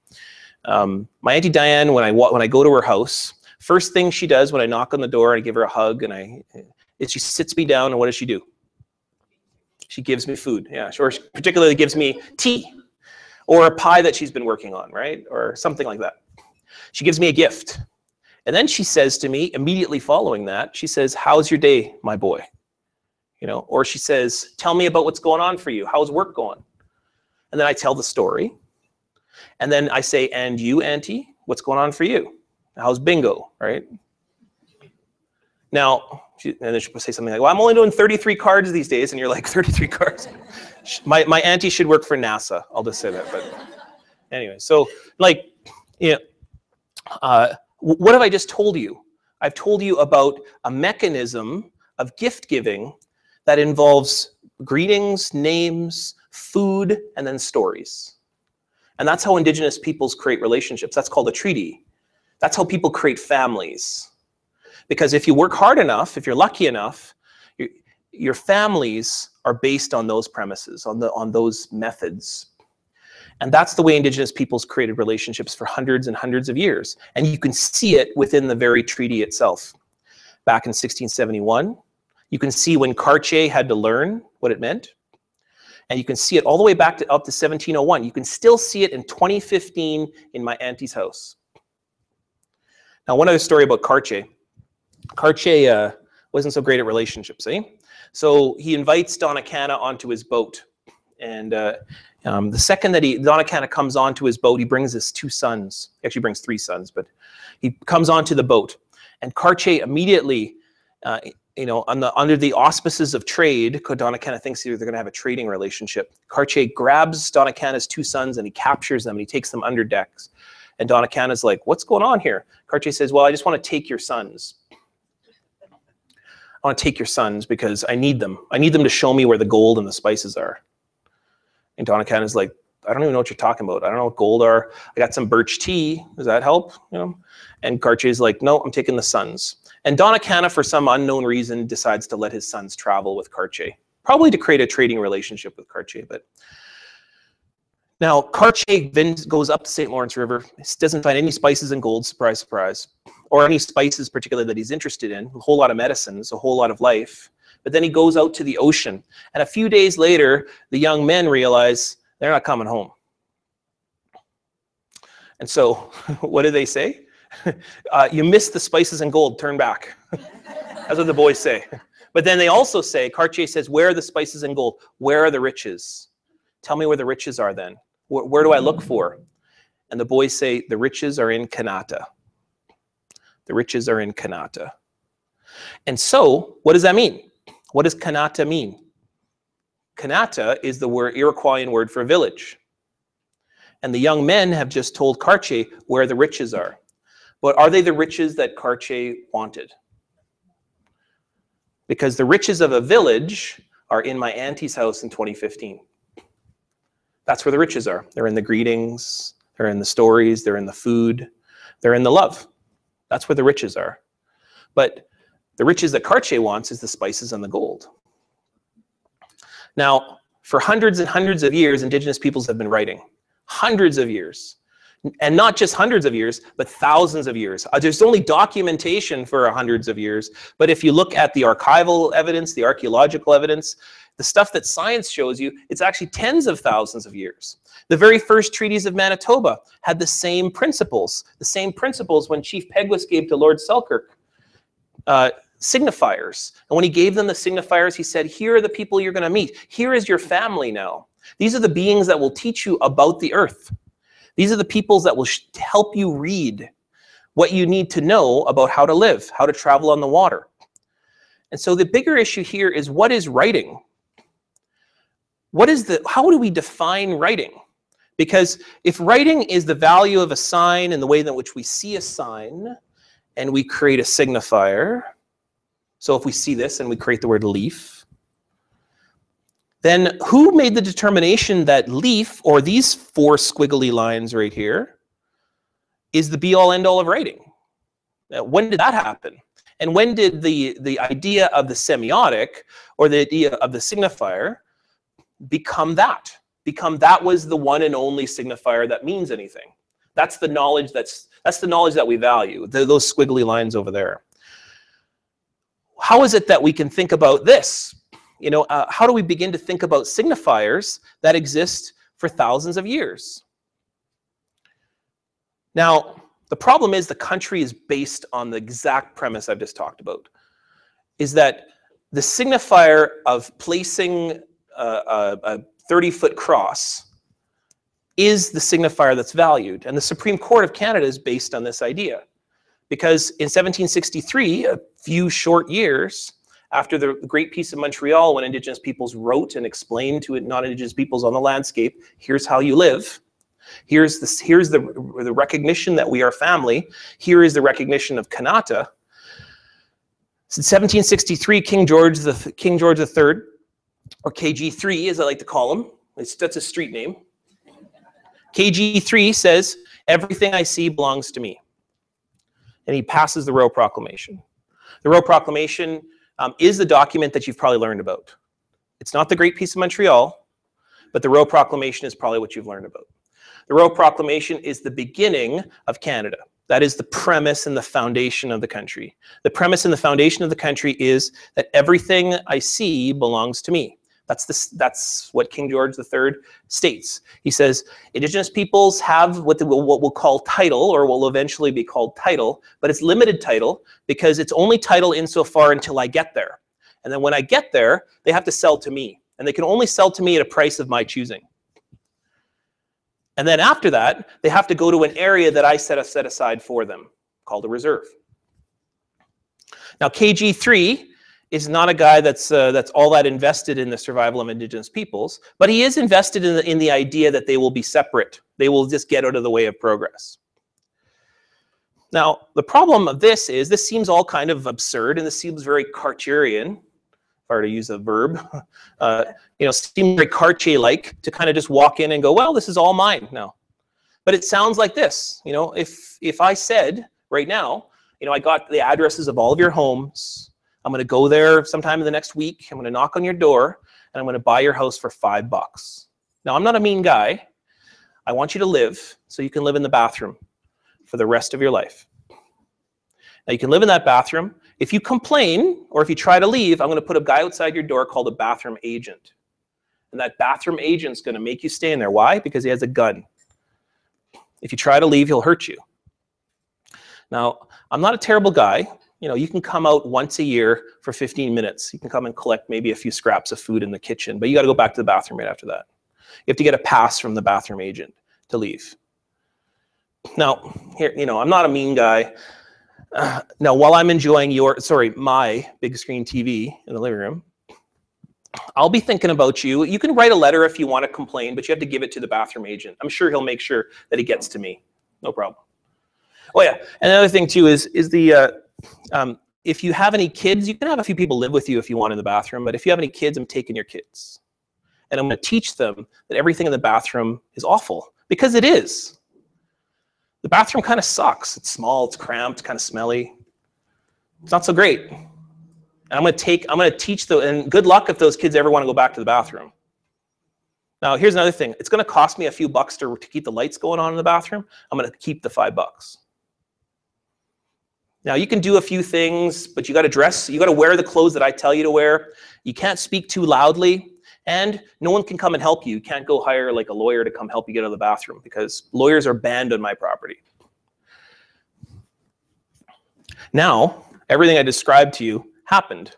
Um, my Auntie Diane, when I, when I go to her house, first thing she does when I knock on the door, I give her a hug, and I, is she sits me down, and what does she do? She gives me food, yeah, or particularly gives me tea or a pie that she's been working on, right? Or something like that. She gives me a gift. And then she says to me, immediately following that, she says, how's your day, my boy? You know, or she says, tell me about what's going on for you. How's work going? And then I tell the story. And then I say, and you, auntie, what's going on for you? How's bingo, right? Now, she, and then she'll say something like, well, I'm only doing 33 cards these days. And you're like, 33 cards? my, my auntie should work for NASA. I'll just say that. But anyway, so like, you know, uh, what have I just told you? I've told you about a mechanism of gift giving that involves greetings, names, food, and then stories. And that's how indigenous peoples create relationships. That's called a treaty. That's how people create families. Because if you work hard enough, if you're lucky enough, your families are based on those premises, on, the, on those methods. And that's the way indigenous peoples created relationships for hundreds and hundreds of years. And you can see it within the very treaty itself. Back in 1671, you can see when Cartier had to learn what it meant. And you can see it all the way back to up to 1701. You can still see it in 2015 in my auntie's house. Now, one other story about Cartier. Cartier uh, wasn't so great at relationships, eh? So he invites Donnacona onto his boat. And uh, um, the second that he Donnacona comes onto his boat, he brings his two sons. He actually brings three sons, but he comes onto the boat. And Cartier immediately, uh, you know, on the, under the auspices of trade, because Donnacona thinks they're going to have a trading relationship. Cartier grabs Donnacona's two sons and he captures them and he takes them under decks. And Donnacona's like, what's going on here? Cartier says, well, I just want to take your sons. I want to take your sons because I need them. I need them to show me where the gold and the spices are. And Donnacona's like, I don't even know what you're talking about. I don't know what gold are. I got some birch tea. Does that help? You know? And Cartier's like, no, I'm taking the sons. And Donnacona, for some unknown reason, decides to let his sons travel with Cartier, probably to create a trading relationship with Cartier. But now, Cartier then goes up the St. Lawrence River, doesn't find any spices and gold, surprise, surprise, or any spices particularly that he's interested in, a whole lot of medicines, a whole lot of life. But then he goes out to the ocean. And a few days later, the young men realize they're not coming home. And so, what do they say? Uh, you missed the spices and gold, turn back. That's what the boys say. But then they also say, Cartier says, Where are the spices and gold? Where are the riches? Tell me where the riches are then. Where, where do I look for? And the boys say, The riches are in Kanata. The riches are in Kanata. And so, what does that mean? What does Kanata mean? Kanata is the word Iroquoian word for village. And the young men have just told Cartier where the riches are. But are they the riches that Cartier wanted? Because the riches of a village are in my auntie's house in 2015. That's where the riches are. They're in the greetings, they're in the stories, they're in the food, they're in the love. That's where the riches are. But the riches that Cartier wants is the spices and the gold. Now, for hundreds and hundreds of years, indigenous peoples have been writing. Hundreds of years. And not just hundreds of years, but thousands of years. Uh, there's only documentation for hundreds of years. But if you look at the archival evidence, the archaeological evidence, the stuff that science shows you, it's actually tens of thousands of years. The very first treaties of Manitoba had the same principles, the same principles when Chief Peguis gave to Lord Selkirk. Uh, signifiers. And when he gave them the signifiers, he said, Here are the people you're going to meet. Here is your family now. These are the beings that will teach you about the earth. These are the peoples that will help you read what you need to know about how to live, how to travel on the water. And so the bigger issue here is what is writing? What is the, how do we define writing? Because if writing is the value of a sign and the way in which we see a sign, and we create a signifier, so if we see this and we create the word leaf, then who made the determination that leaf, or these four squiggly lines right here, is the be-all end-all of writing? Uh, when did that happen? And when did the, the idea of the semiotic, or the idea of the signifier, become that? Become that was the one and only signifier that means anything. That's the knowledge that's that's the knowledge that we value. Those squiggly lines over there how is it that we can think about this? You know, uh, how do we begin to think about signifiers that exist for thousands of years? Now, the problem is the country is based on the exact premise I've just talked about, is that the signifier of placing a, a 30-foot cross is the signifier that's valued. And the Supreme Court of Canada is based on this idea. Because in 1763, a few short years after the Great Peace of Montreal, when Indigenous peoples wrote and explained to non-Indigenous peoples on the landscape, here's how you live. Here's, this, here's the, the recognition that we are family. Here is the recognition of Kanata. Since 1763, King George, the, King George III, or KG3 as I like to call him, it's, that's a street name. KG3 says, everything I see belongs to me and he passes the Royal Proclamation. The Royal Proclamation um, is the document that you've probably learned about. It's not the Great Peace of Montreal, but the Royal Proclamation is probably what you've learned about. The Royal Proclamation is the beginning of Canada. That is the premise and the foundation of the country. The premise and the foundation of the country is that everything I see belongs to me. That's, this, that's what King George III states. He says, Indigenous peoples have what, the, what we'll call title, or will eventually be called title, but it's limited title because it's only title insofar until I get there. And then when I get there, they have to sell to me. And they can only sell to me at a price of my choosing. And then after that, they have to go to an area that I set, a, set aside for them, called a reserve. Now, KG3 is not a guy that's uh, that's all that invested in the survival of indigenous peoples, but he is invested in the, in the idea that they will be separate. They will just get out of the way of progress. Now, the problem of this is this seems all kind of absurd and this seems very Cartesian, if I were to use a verb, uh, you know, seem very Cartier-like to kind of just walk in and go, well, this is all mine now. But it sounds like this, you know, if if I said right now, you know, I got the addresses of all of your homes, I'm going to go there sometime in the next week. I'm going to knock on your door and I'm going to buy your house for five bucks. Now, I'm not a mean guy. I want you to live so you can live in the bathroom for the rest of your life. Now, you can live in that bathroom. If you complain or if you try to leave, I'm going to put a guy outside your door called a bathroom agent. And that bathroom agent's going to make you stay in there. Why? Because he has a gun. If you try to leave, he'll hurt you. Now, I'm not a terrible guy you know, you can come out once a year for 15 minutes. You can come and collect maybe a few scraps of food in the kitchen, but you got to go back to the bathroom right after that. You have to get a pass from the bathroom agent to leave. Now, here, you know, I'm not a mean guy. Now, while I'm enjoying your, sorry, my big screen TV in the living room, I'll be thinking about you. You can write a letter if you want to complain, but you have to give it to the bathroom agent. I'm sure he'll make sure that it gets to me. No problem. Oh yeah, and another thing too is is the uh, um, if you have any kids, you can have a few people live with you if you want in the bathroom, but if you have any kids, I'm taking your kids. And I'm going to teach them that everything in the bathroom is awful, because it is. The bathroom kind of sucks. It's small, it's cramped, kind of smelly. It's not so great. And I'm going to take, I'm going to teach the, and good luck if those kids ever want to go back to the bathroom. Now, here's another thing. It's going to cost me a few bucks to, to keep the lights going on in the bathroom. I'm going to keep the five bucks. Now you can do a few things, but you got to dress, you got to wear the clothes that I tell you to wear. You can't speak too loudly, and no one can come and help you. You can't go hire like a lawyer to come help you get out of the bathroom because lawyers are banned on my property. Now, everything I described to you happened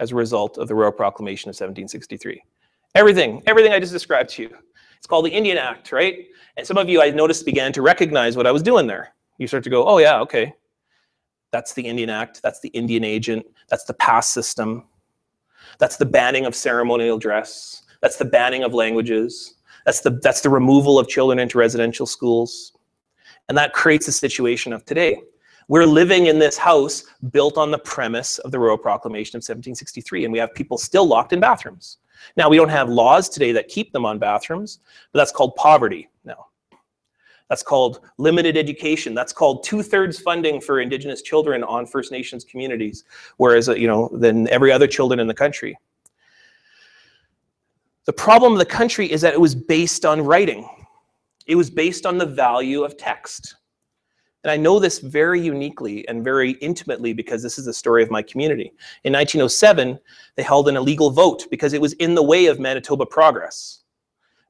as a result of the Royal Proclamation of 1763. Everything, everything I just described to you. It's called the Indian Act, right? And some of you I noticed began to recognize what I was doing there. You start to go, oh yeah, okay, that's the Indian Act. That's the Indian agent. That's the pass system. That's the banning of ceremonial dress. That's the banning of languages. That's the, that's the removal of children into residential schools. And that creates the situation of today. We're living in this house built on the premise of the Royal Proclamation of 1763, and we have people still locked in bathrooms. Now, we don't have laws today that keep them on bathrooms, but that's called poverty. That's called limited education. That's called two-thirds funding for Indigenous children on First Nations communities, whereas, uh, you know, than every other children in the country. The problem of the country is that it was based on writing. It was based on the value of text. And I know this very uniquely and very intimately because this is the story of my community. In 1907, they held an illegal vote because it was in the way of Manitoba progress.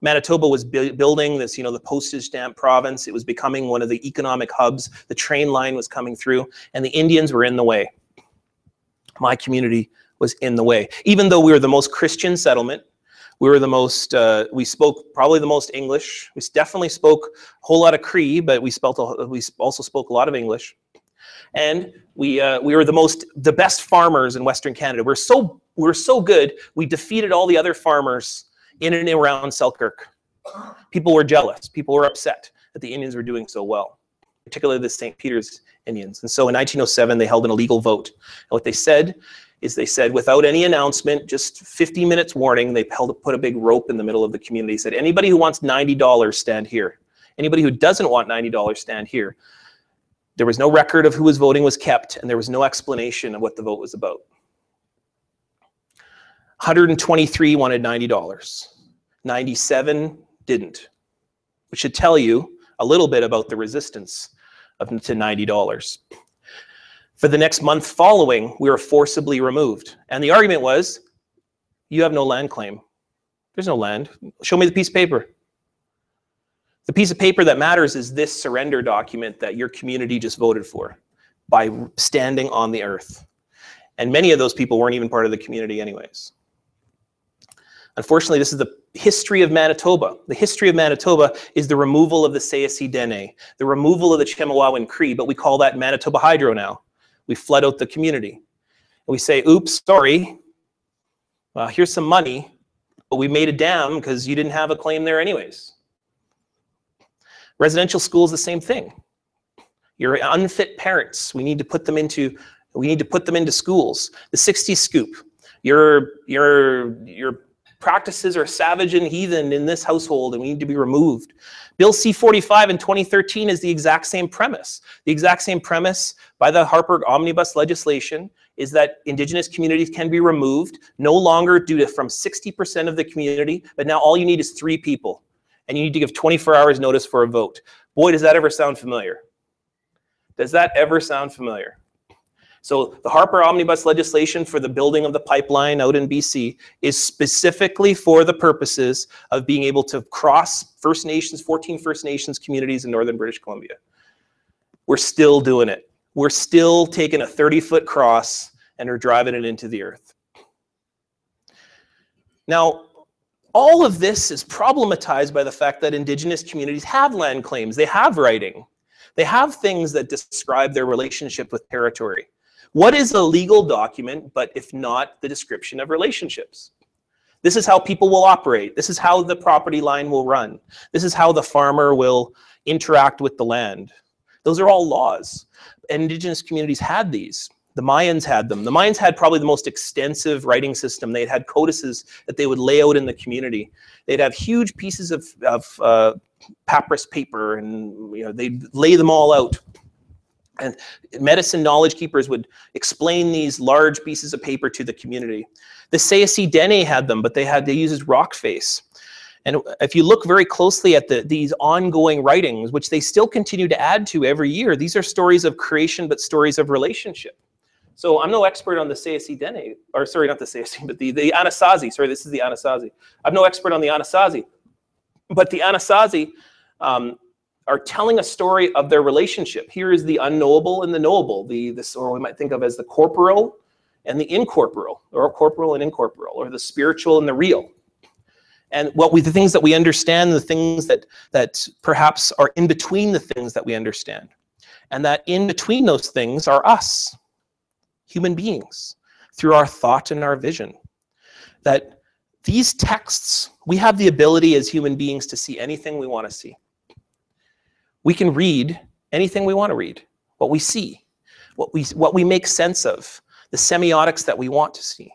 Manitoba was bu building this, you know, the postage stamp province. It was becoming one of the economic hubs. The train line was coming through, and the Indians were in the way. My community was in the way. Even though we were the most Christian settlement, we were the most, uh, we spoke probably the most English. We definitely spoke a whole lot of Cree, but we, spelt a, we also spoke a lot of English. And we, uh, we were the most, the best farmers in Western Canada. We're so, we're so good, we defeated all the other farmers in and around Selkirk. People were jealous. People were upset that the Indians were doing so well, particularly the St. Peter's Indians. And so in 1907, they held an illegal vote. And what they said is they said, without any announcement, just 50 minutes warning, they held, put a big rope in the middle of the community. said, anybody who wants $90, stand here. Anybody who doesn't want $90, stand here. There was no record of who was voting was kept, and there was no explanation of what the vote was about. 123 wanted $90. 97 didn't, which should tell you a little bit about the resistance of, to $90. For the next month following, we were forcibly removed. And the argument was, You have no land claim. There's no land. Show me the piece of paper. The piece of paper that matters is this surrender document that your community just voted for by standing on the earth. And many of those people weren't even part of the community anyways. Unfortunately, this is the history of Manitoba. The history of Manitoba is the removal of the Sayisi Dene, the removal of the Chemawawin Cree, but we call that Manitoba Hydro now. We flood out the community. And we say, oops, sorry, well, here's some money, but we made a dam because you didn't have a claim there anyways. Residential school is the same thing. Your unfit parents, we need to put them into we need to put them into schools. The 60 scoop. Your your your practices are savage and heathen in this household and we need to be removed. Bill C-45 in 2013 is the exact same premise. The exact same premise by the Harper Omnibus legislation is that Indigenous communities can be removed, no longer due to from 60% of the community, but now all you need is three people. And you need to give 24 hours notice for a vote. Boy, does that ever sound familiar. Does that ever sound familiar? So the Harper Omnibus legislation for the building of the pipeline out in BC is specifically for the purposes of being able to cross First Nations, 14 First Nations communities in northern British Columbia. We're still doing it. We're still taking a 30-foot cross and are driving it into the earth. Now, all of this is problematized by the fact that Indigenous communities have land claims. They have writing. They have things that describe their relationship with territory. What is a legal document, but if not the description of relationships? This is how people will operate. This is how the property line will run. This is how the farmer will interact with the land. Those are all laws. Indigenous communities had these. The Mayans had them. The Mayans had probably the most extensive writing system. They had codices that they would lay out in the community. They'd have huge pieces of, of uh, papyrus paper and you know, they'd lay them all out. And medicine knowledge keepers would explain these large pieces of paper to the community. The Sayisi Dene had them, but they had they uses rock face. And if you look very closely at the, these ongoing writings, which they still continue to add to every year, these are stories of creation, but stories of relationship. So I'm no expert on the Sayisi Dene, or sorry, not the Sayisi, but the, the Anasazi. Sorry, this is the Anasazi. I'm no expert on the Anasazi. But the Anasazi um, are telling a story of their relationship. Here is the unknowable and the knowable, the this or we might think of as the corporal and the incorporeal, or corporal and incorporeal, or the spiritual and the real. And what we the things that we understand, the things that that perhaps are in between the things that we understand. And that in between those things are us, human beings, through our thought and our vision. That these texts, we have the ability as human beings to see anything we want to see we can read anything we want to read, what we see, what we, what we make sense of, the semiotics that we want to see.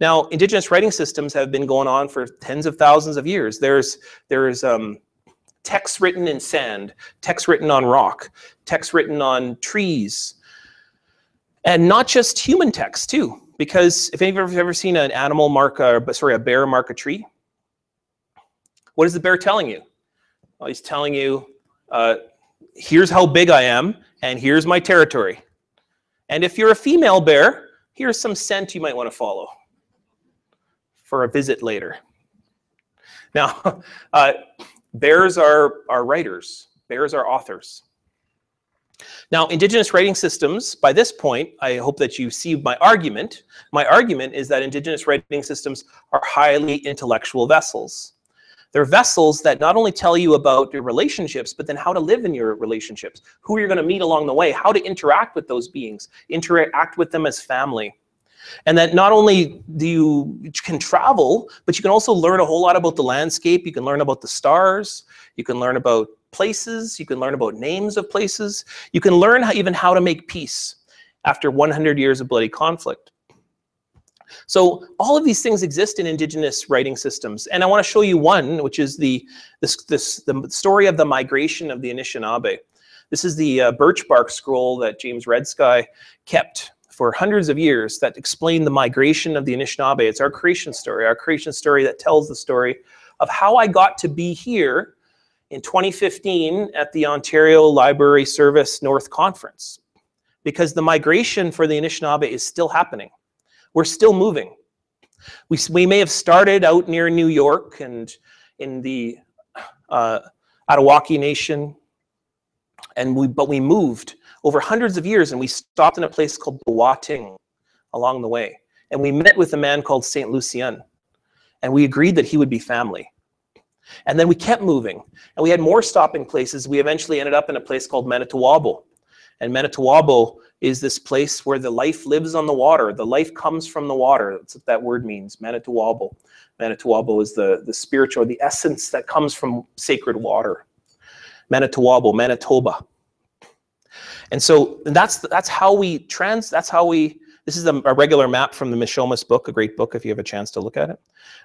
Now, indigenous writing systems have been going on for tens of thousands of years. There's, there's um, text written in sand, text written on rock, text written on trees, and not just human text too. Because if any of you have ever seen an animal mark, a, sorry, a bear mark a tree, what is the bear telling you? Well, he's telling you uh, here's how big I am, and here's my territory. And if you're a female bear, here's some scent you might want to follow for a visit later. Now, uh, bears are, are writers. Bears are authors. Now, indigenous writing systems, by this point, I hope that you see my argument. My argument is that indigenous writing systems are highly intellectual vessels. They're vessels that not only tell you about your relationships, but then how to live in your relationships, who you're going to meet along the way, how to interact with those beings, interact with them as family. And that not only do you, can travel, but you can also learn a whole lot about the landscape. You can learn about the stars. You can learn about places. You can learn about names of places. You can learn how, even how to make peace after 100 years of bloody conflict. So all of these things exist in indigenous writing systems. And I want to show you one, which is the, this, this, the story of the migration of the Anishinaabe. This is the uh, birch bark scroll that James Red Sky kept for hundreds of years that explain the migration of the Anishinaabe. It's our creation story, our creation story that tells the story of how I got to be here in 2015 at the Ontario Library Service North Conference. Because the migration for the Anishinaabe is still happening. We're still moving. We, we may have started out near New York and in the uh, Nation, and we, but we moved over hundreds of years and we stopped in a place called Bawating along the way. And we met with a man called St. Lusson, and we agreed that he would be family. And then we kept moving, and we had more stopping places. We eventually ended up in a place called Manitowabo. And Manitowabo is this place where the life lives on the water. The life comes from the water. That's what that word means, Manitowabo. Manitowabo is the, the spiritual, the essence that comes from sacred water. Manitowabo, Manitoba. And so and that's that's how we trans. That's how we. This is a, a, regular map from the Mishomis book, a great book if you have a chance to look at it.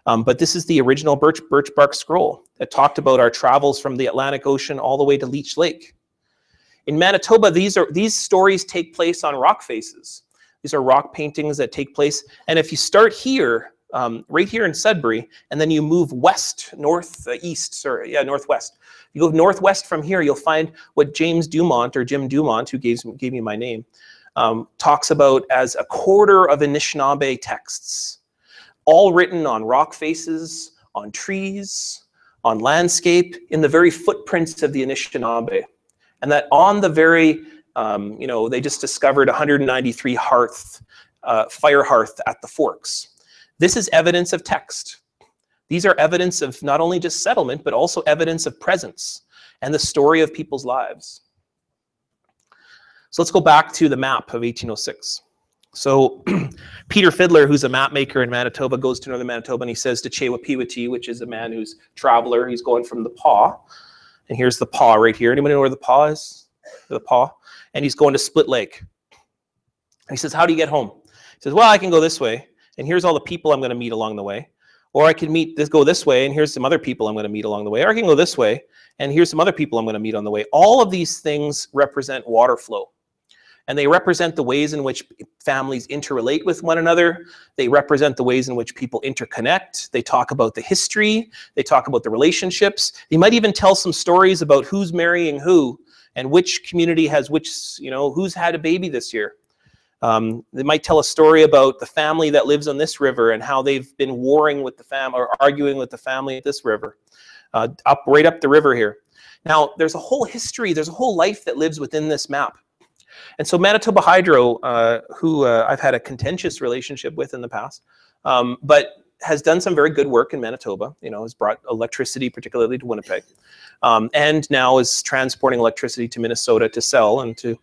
Um, but this is the original birch birch bark scroll that talked about our travels from the Atlantic Ocean all the way to Leech Lake. In Manitoba, these are these stories take place on rock faces. These are rock paintings that take place. And if you start here, um, right here in Sudbury, and then you move west, north, uh, east, sorry, yeah, northwest. You go northwest from here, you'll find what James Dumont or Jim Dumont, who gave, gave me my name, um, talks about as a quarter of Anishinaabe texts, all written on rock faces, on trees, on landscape, in the very footprints of the Anishinaabe. And that on the very, um, you know, they just discovered 193 hearth, uh, fire hearth at the forks. This is evidence of text. These are evidence of not only just settlement, but also evidence of presence and the story of people's lives. So let's go back to the map of 1806. So Peter Fidler, who's a map maker in Manitoba, goes to northern Manitoba and he says to Chewapiwati, which is a man who's traveler, he's going from the Pas, and here's the paw right here. Anybody know where the paw is? The paw. And he's going to Split Lake. he says, how do you get home? He says, well, I can go this way and here's all the people I'm going to meet along the way. Or I can meet this go this way, and here's some other people I'm going to meet along the way. Or I can go this way, and here's some other people I'm going to meet on the way. All of these things represent water flow. And they represent the ways in which families interrelate with one another. They represent the ways in which people interconnect. They talk about the history. They talk about the relationships. They might even tell some stories about who's marrying who and which community has which, you know, who's had a baby this year. Um, they might tell a story about the family that lives on this river and how they've been warring with the family or arguing with the family at this river, uh, up right up the river here. Now, there's a whole history, there's a whole life that lives within this map. And so Manitoba Hydro, uh, who uh, I've had a contentious relationship with in the past, um, but has done some very good work in Manitoba, you know, has brought electricity particularly to Winnipeg, um, and now is transporting electricity to Minnesota to sell and to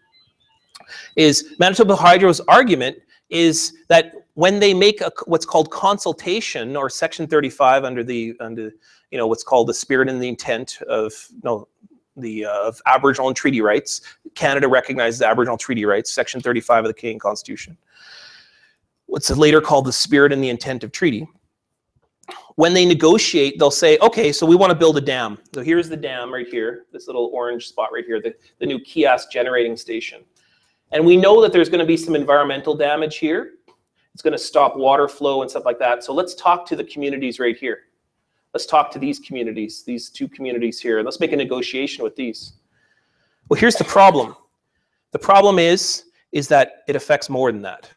is Manitoba Hydro's argument is that when they make a, what's called consultation or Section 35 under the under you know what's called the spirit and the intent of no the uh, of Aboriginal and treaty rights, Canada recognizes Aboriginal treaty rights, Section 35 of the Canadian Constitution. What's later called the spirit and the intent of treaty. When they negotiate, they'll say, okay, so we want to build a dam. So here's the dam right here, this little orange spot right here, the, the new Keeyask generating station. And we know that there's going to be some environmental damage here. It's going to stop water flow and stuff like that. So let's talk to the communities right here. Let's talk to these communities, these two communities here. And let's make a negotiation with these. Well, here's the problem. The problem is, is that it affects more than that.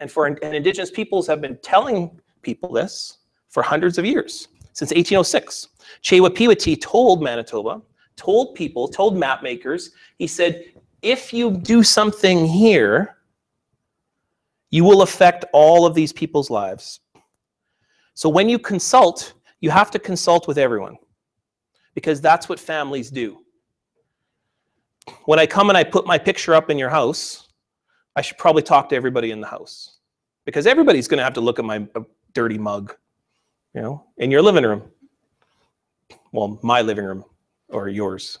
And for and indigenous peoples have been telling people this for hundreds of years, since 1806. Chewapiwati told Manitoba told people, told map makers, he said, if you do something here, you will affect all of these people's lives. So when you consult, you have to consult with everyone because that's what families do. When I come and I put my picture up in your house, I should probably talk to everybody in the house because everybody's going to have to look at my uh, dirty mug, you know, in your living room. Well, my living room or yours.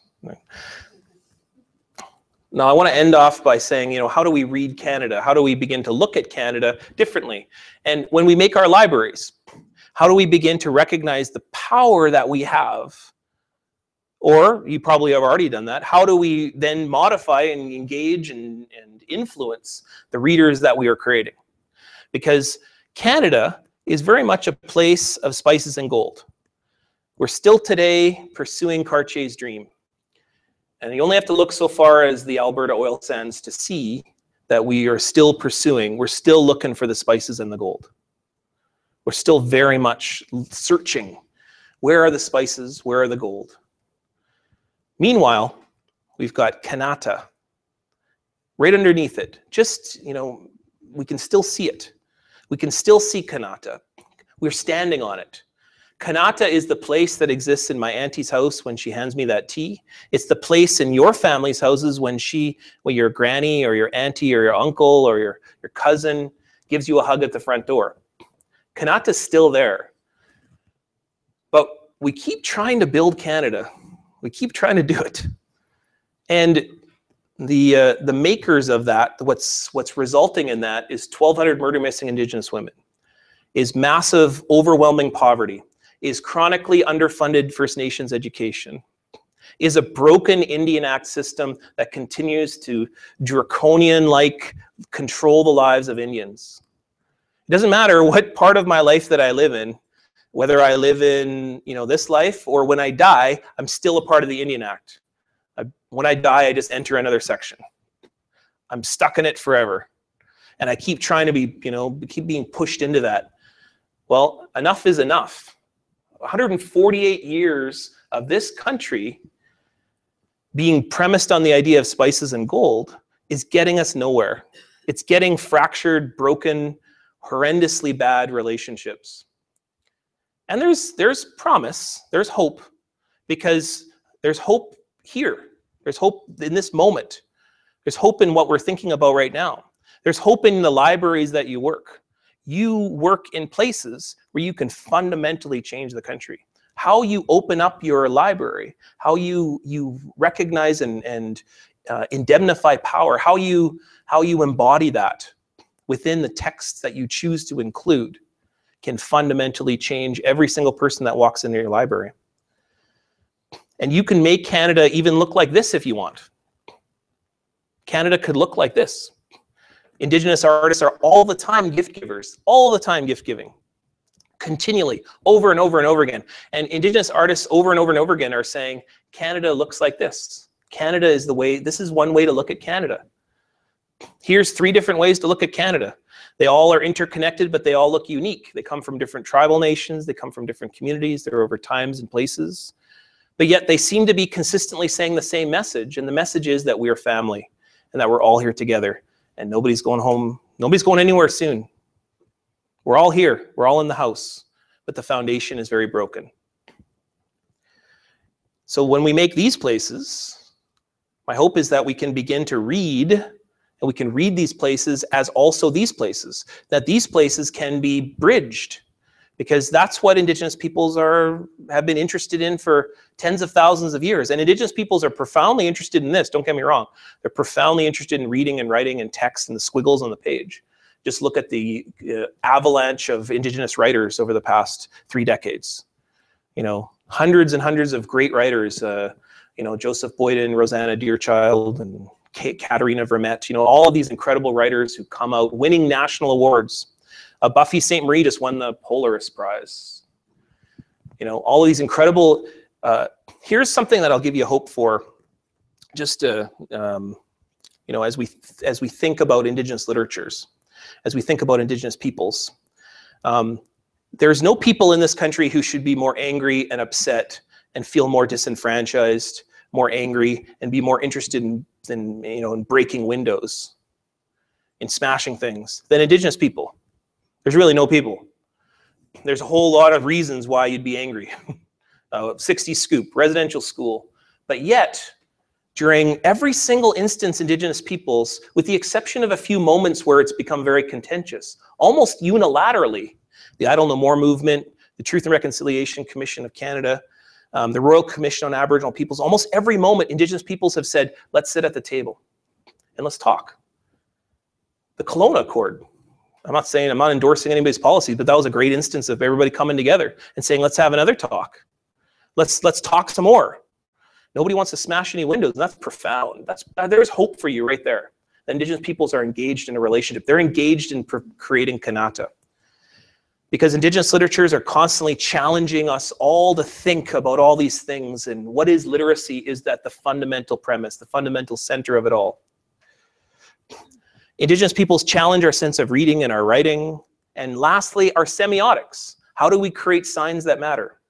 Now, I want to end off by saying, you know, how do we read Canada? How do we begin to look at Canada differently? And when we make our libraries, how do we begin to recognize the power that we have? Or you probably have already done that. How do we then modify and engage and, and influence the readers that we are creating? Because Canada is very much a place of spices and gold. We're still today pursuing Cartier's dream. And you only have to look so far as the Alberta oil sands to see that we are still pursuing. We're still looking for the spices and the gold. We're still very much searching. Where are the spices? Where are the gold? Meanwhile, we've got Kanata right underneath it. Just, you know, we can still see it. We can still see Kanata. We're standing on it. Kanata is the place that exists in my auntie's house when she hands me that tea. It's the place in your family's houses when she, when your granny or your auntie or your uncle or your, your cousin gives you a hug at the front door. Kanata's still there. But we keep trying to build Canada. We keep trying to do it. And the uh, the makers of that, what's what's resulting in that is 1,200 murder missing Indigenous women, is massive, overwhelming poverty, is chronically underfunded First Nations education, is a broken Indian Act system that continues to draconian-like control the lives of Indians. It doesn't matter what part of my life that I live in, whether I live in you know this life or when I die, I'm still a part of the Indian Act. I, when I die, I just enter another section. I'm stuck in it forever. And I keep trying to be, you know, keep being pushed into that. Well, enough is enough. 148 years of this country being premised on the idea of spices and gold is getting us nowhere. It's getting fractured, broken, horrendously bad relationships. And there's there's promise, there's hope because there's hope here. There's hope in this moment. There's hope in what we're thinking about right now. There's hope in the libraries that you work. You work in places where you can fundamentally change the country. How you open up your library, how you you recognize and and uh, indemnify power, how you how you embody that within the texts that you choose to include, can fundamentally change every single person that walks into your library. And you can make Canada even look like this if you want. Canada could look like this. Indigenous artists are all the time gift givers, all the time gift giving, continually, over and over and over again. And Indigenous artists over and over and over again are saying, Canada looks like this. Canada is the way, this is one way to look at Canada. Here's three different ways to look at Canada. They all are interconnected, but they all look unique. They come from different tribal nations, they come from different communities, they're over times and places. But yet they seem to be consistently saying the same message. And the message is that we are family and that we're all here together and nobody's going home. Nobody's going anywhere soon. We're all here. We're all in the house. But the foundation is very broken. So when we make these places, my hope is that we can begin to read and we can read these places as also these places, that these places can be bridged because that's what indigenous peoples are have been interested in for tens of thousands of years and indigenous peoples are profoundly interested in this don't get me wrong they're profoundly interested in reading and writing and text and the squiggles on the page just look at the uh, avalanche of indigenous writers over the past three decades you know hundreds and hundreds of great writers uh, you know joseph boyden rosanna deerchild and Katherena Vermette, you know, all of these incredible writers who come out winning national awards uh, Buffy Sainte-Marie just won the Polaris Prize. You know, all of these incredible. Uh, here's something that I'll give you hope for. Just to, um, you know, as we as we think about Indigenous literatures, as we think about Indigenous peoples, um, there's no people in this country who should be more angry and upset and feel more disenfranchised, more angry, and be more interested in, you know in breaking windows, in smashing things than Indigenous people. There's really no people. There's a whole lot of reasons why you'd be angry. uh, 60 scoop, residential school. But yet, during every single instance indigenous peoples, with the exception of a few moments where it's become very contentious, almost unilaterally, the Idle No More movement, the Truth and Reconciliation Commission of Canada, um, the Royal Commission on Aboriginal Peoples, almost every moment indigenous peoples have said, let's sit at the table and let's talk. The Kelowna Accord, I'm not saying I'm not endorsing anybody's policy, but that was a great instance of everybody coming together and saying, let's have another talk. Let's let's talk some more. Nobody wants to smash any windows. That's profound. That's uh, there's hope for you right there. The indigenous peoples are engaged in a relationship. They're engaged in creating kanata. Because indigenous literatures are constantly challenging us all to think about all these things. And what is literacy is that the fundamental premise, the fundamental center of it all. Indigenous peoples challenge our sense of reading and our writing. And lastly, our semiotics. How do we create signs that matter?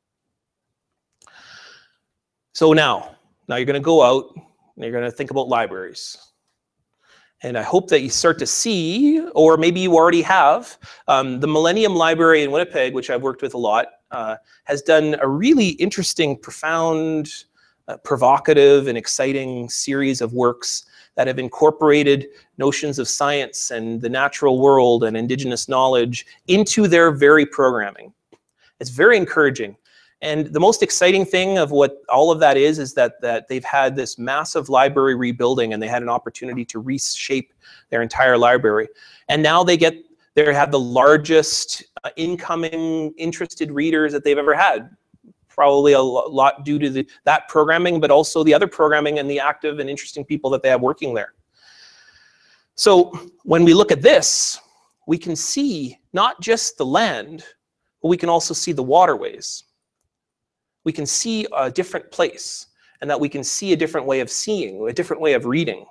So now, now you're going to go out and you're going to think about libraries. And I hope that you start to see, or maybe you already have, um, the Millennium Library in Winnipeg, which I've worked with a lot, uh, has done a really interesting, profound, uh, provocative, and exciting series of works that have incorporated notions of science and the natural world and indigenous knowledge into their very programming. It's very encouraging. And the most exciting thing of what all of that is, is that, that they've had this massive library rebuilding and they had an opportunity to reshape their entire library. And now they get, they have the largest uh, incoming interested readers that they've ever had probably a lot due to the, that programming, but also the other programming and the active and interesting people that they have working there. So when we look at this, we can see not just the land, but we can also see the waterways. We can see a different place and that we can see a different way of seeing, a different way of reading.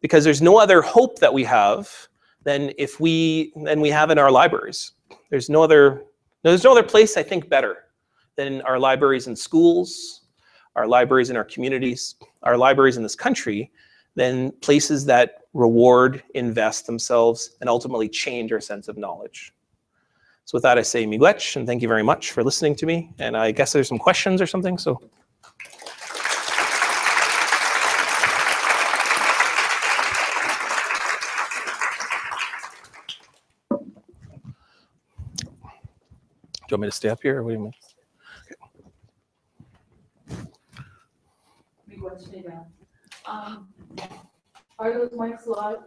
Because there's no other hope that we have than if we than we have in our libraries. There's no other there's no other place I think better than our libraries in schools, our libraries in our communities, our libraries in this country, than places that reward, invest themselves, and ultimately change our sense of knowledge. So with that, I say miigwech, and thank you very much for listening to me. And I guess there's some questions or something, so. Do you want me to stay up here, or what do you mean? Um, are those mics live?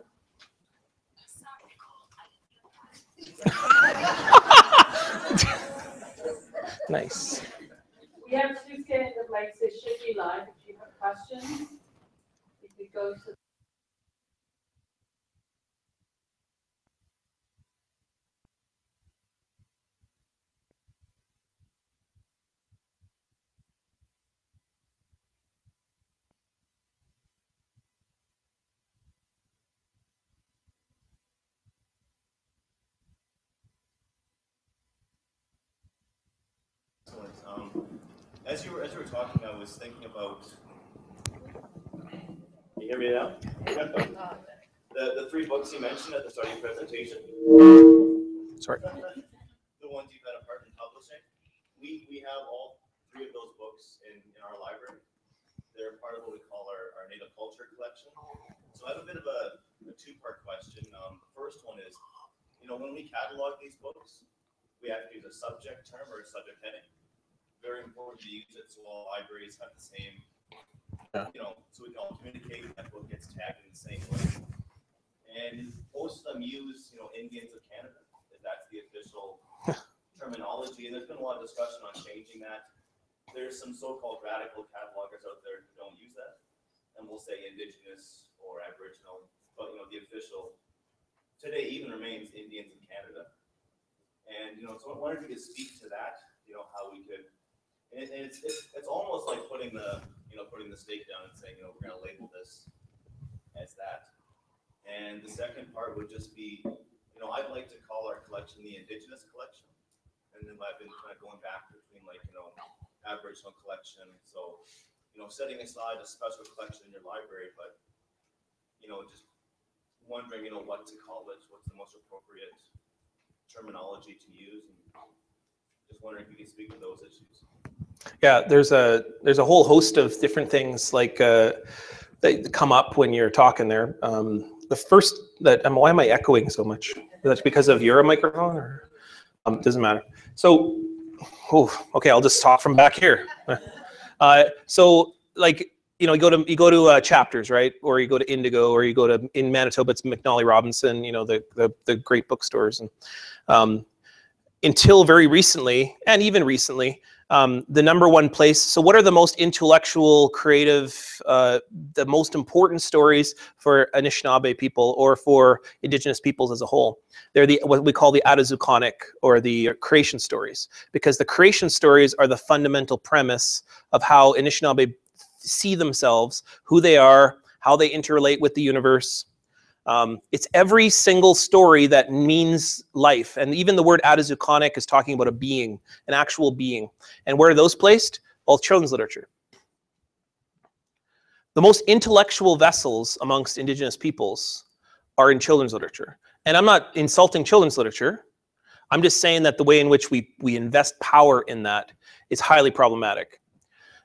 nice. We have two mics, they should be live if you have questions. If you go to as you were as you were talking, I was thinking about. Can you hear me now? the the three books you mentioned at the start of your presentation. Sorry. the ones you've been a part in publishing. We we have all three of those books in, in our library. They're part of what we call our, our native culture collection. So I have a bit of a, a two-part question. Um, the first one is, you know, when we catalog these books, we have to use a subject term or a subject heading very important to use it so all libraries have the same, Yeah. you know, so we can all communicate, that book gets tagged in the same way. And most of them use, you know, Indians of Canada, if that's the official terminology, and there's been a lot of discussion on changing that. There's some so-called radical catalogers out there who don't use that, and we'll say Indigenous or Aboriginal, but, you know, the official today even remains Indians in Canada. And, you know, so I wondered if you could speak to that, you know, how we could and, it's, it's, it's almost like putting the, you know, putting the stake down and saying, you know, we're gonna label this as that. And the second part would just be, you know, I'd like to call our collection the Indigenous collection. And then I've been kind of going back between like, you know, Aboriginal collection. So, you know, setting aside a special collection in your library, but, you know, just wondering, you know, what to call it, what's the most appropriate terminology to use. And just wondering if you can speak to those issues. Yeah, there's a there's a whole host of different things like uh, that come up when you're talking there. Um, the first that um, why am I echoing so much? That's because of your microphone, or um, doesn't matter. So, oh, okay, I'll just talk from back here. Uh, so, like you know, you go to you go to uh, chapters, right? Or you go to Indigo, or you go to in Manitoba, it's McNally Robinson. You know, the the, the great bookstores, and um, until very recently, and even recently, um, the number one place. So, what are the most intellectual, creative, uh, the most important stories for Anishinaabe people or for Indigenous peoples as a whole? They're the what we call the aadizookaanag or the creation stories, because the creation stories are the fundamental premise of how Anishinaabe see themselves, who they are, how they interrelate with the universe. Um, it's every single story that means life. And even the word aadizookaanag is talking about a being, an actual being. And where are those placed? Well, children's literature. The most intellectual vessels amongst indigenous peoples are in children's literature. And I'm not insulting children's literature. I'm just saying that the way in which we, we invest power in that is highly problematic.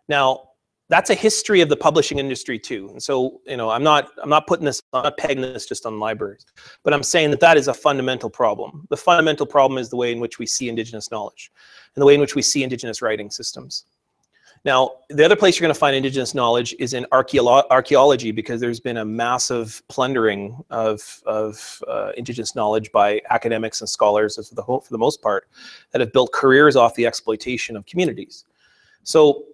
Now, that's a history of the publishing industry too. And so, you know, I'm not I'm not putting this I'm not pegging this just on libraries, but I'm saying that that is a fundamental problem. The fundamental problem is the way in which we see indigenous knowledge and the way in which we see indigenous writing systems. Now, the other place you're going to find indigenous knowledge is in archaeology because there's been a massive plundering of, of uh, indigenous knowledge by academics and scholars for the, whole, for the most part that have built careers off the exploitation of communities. So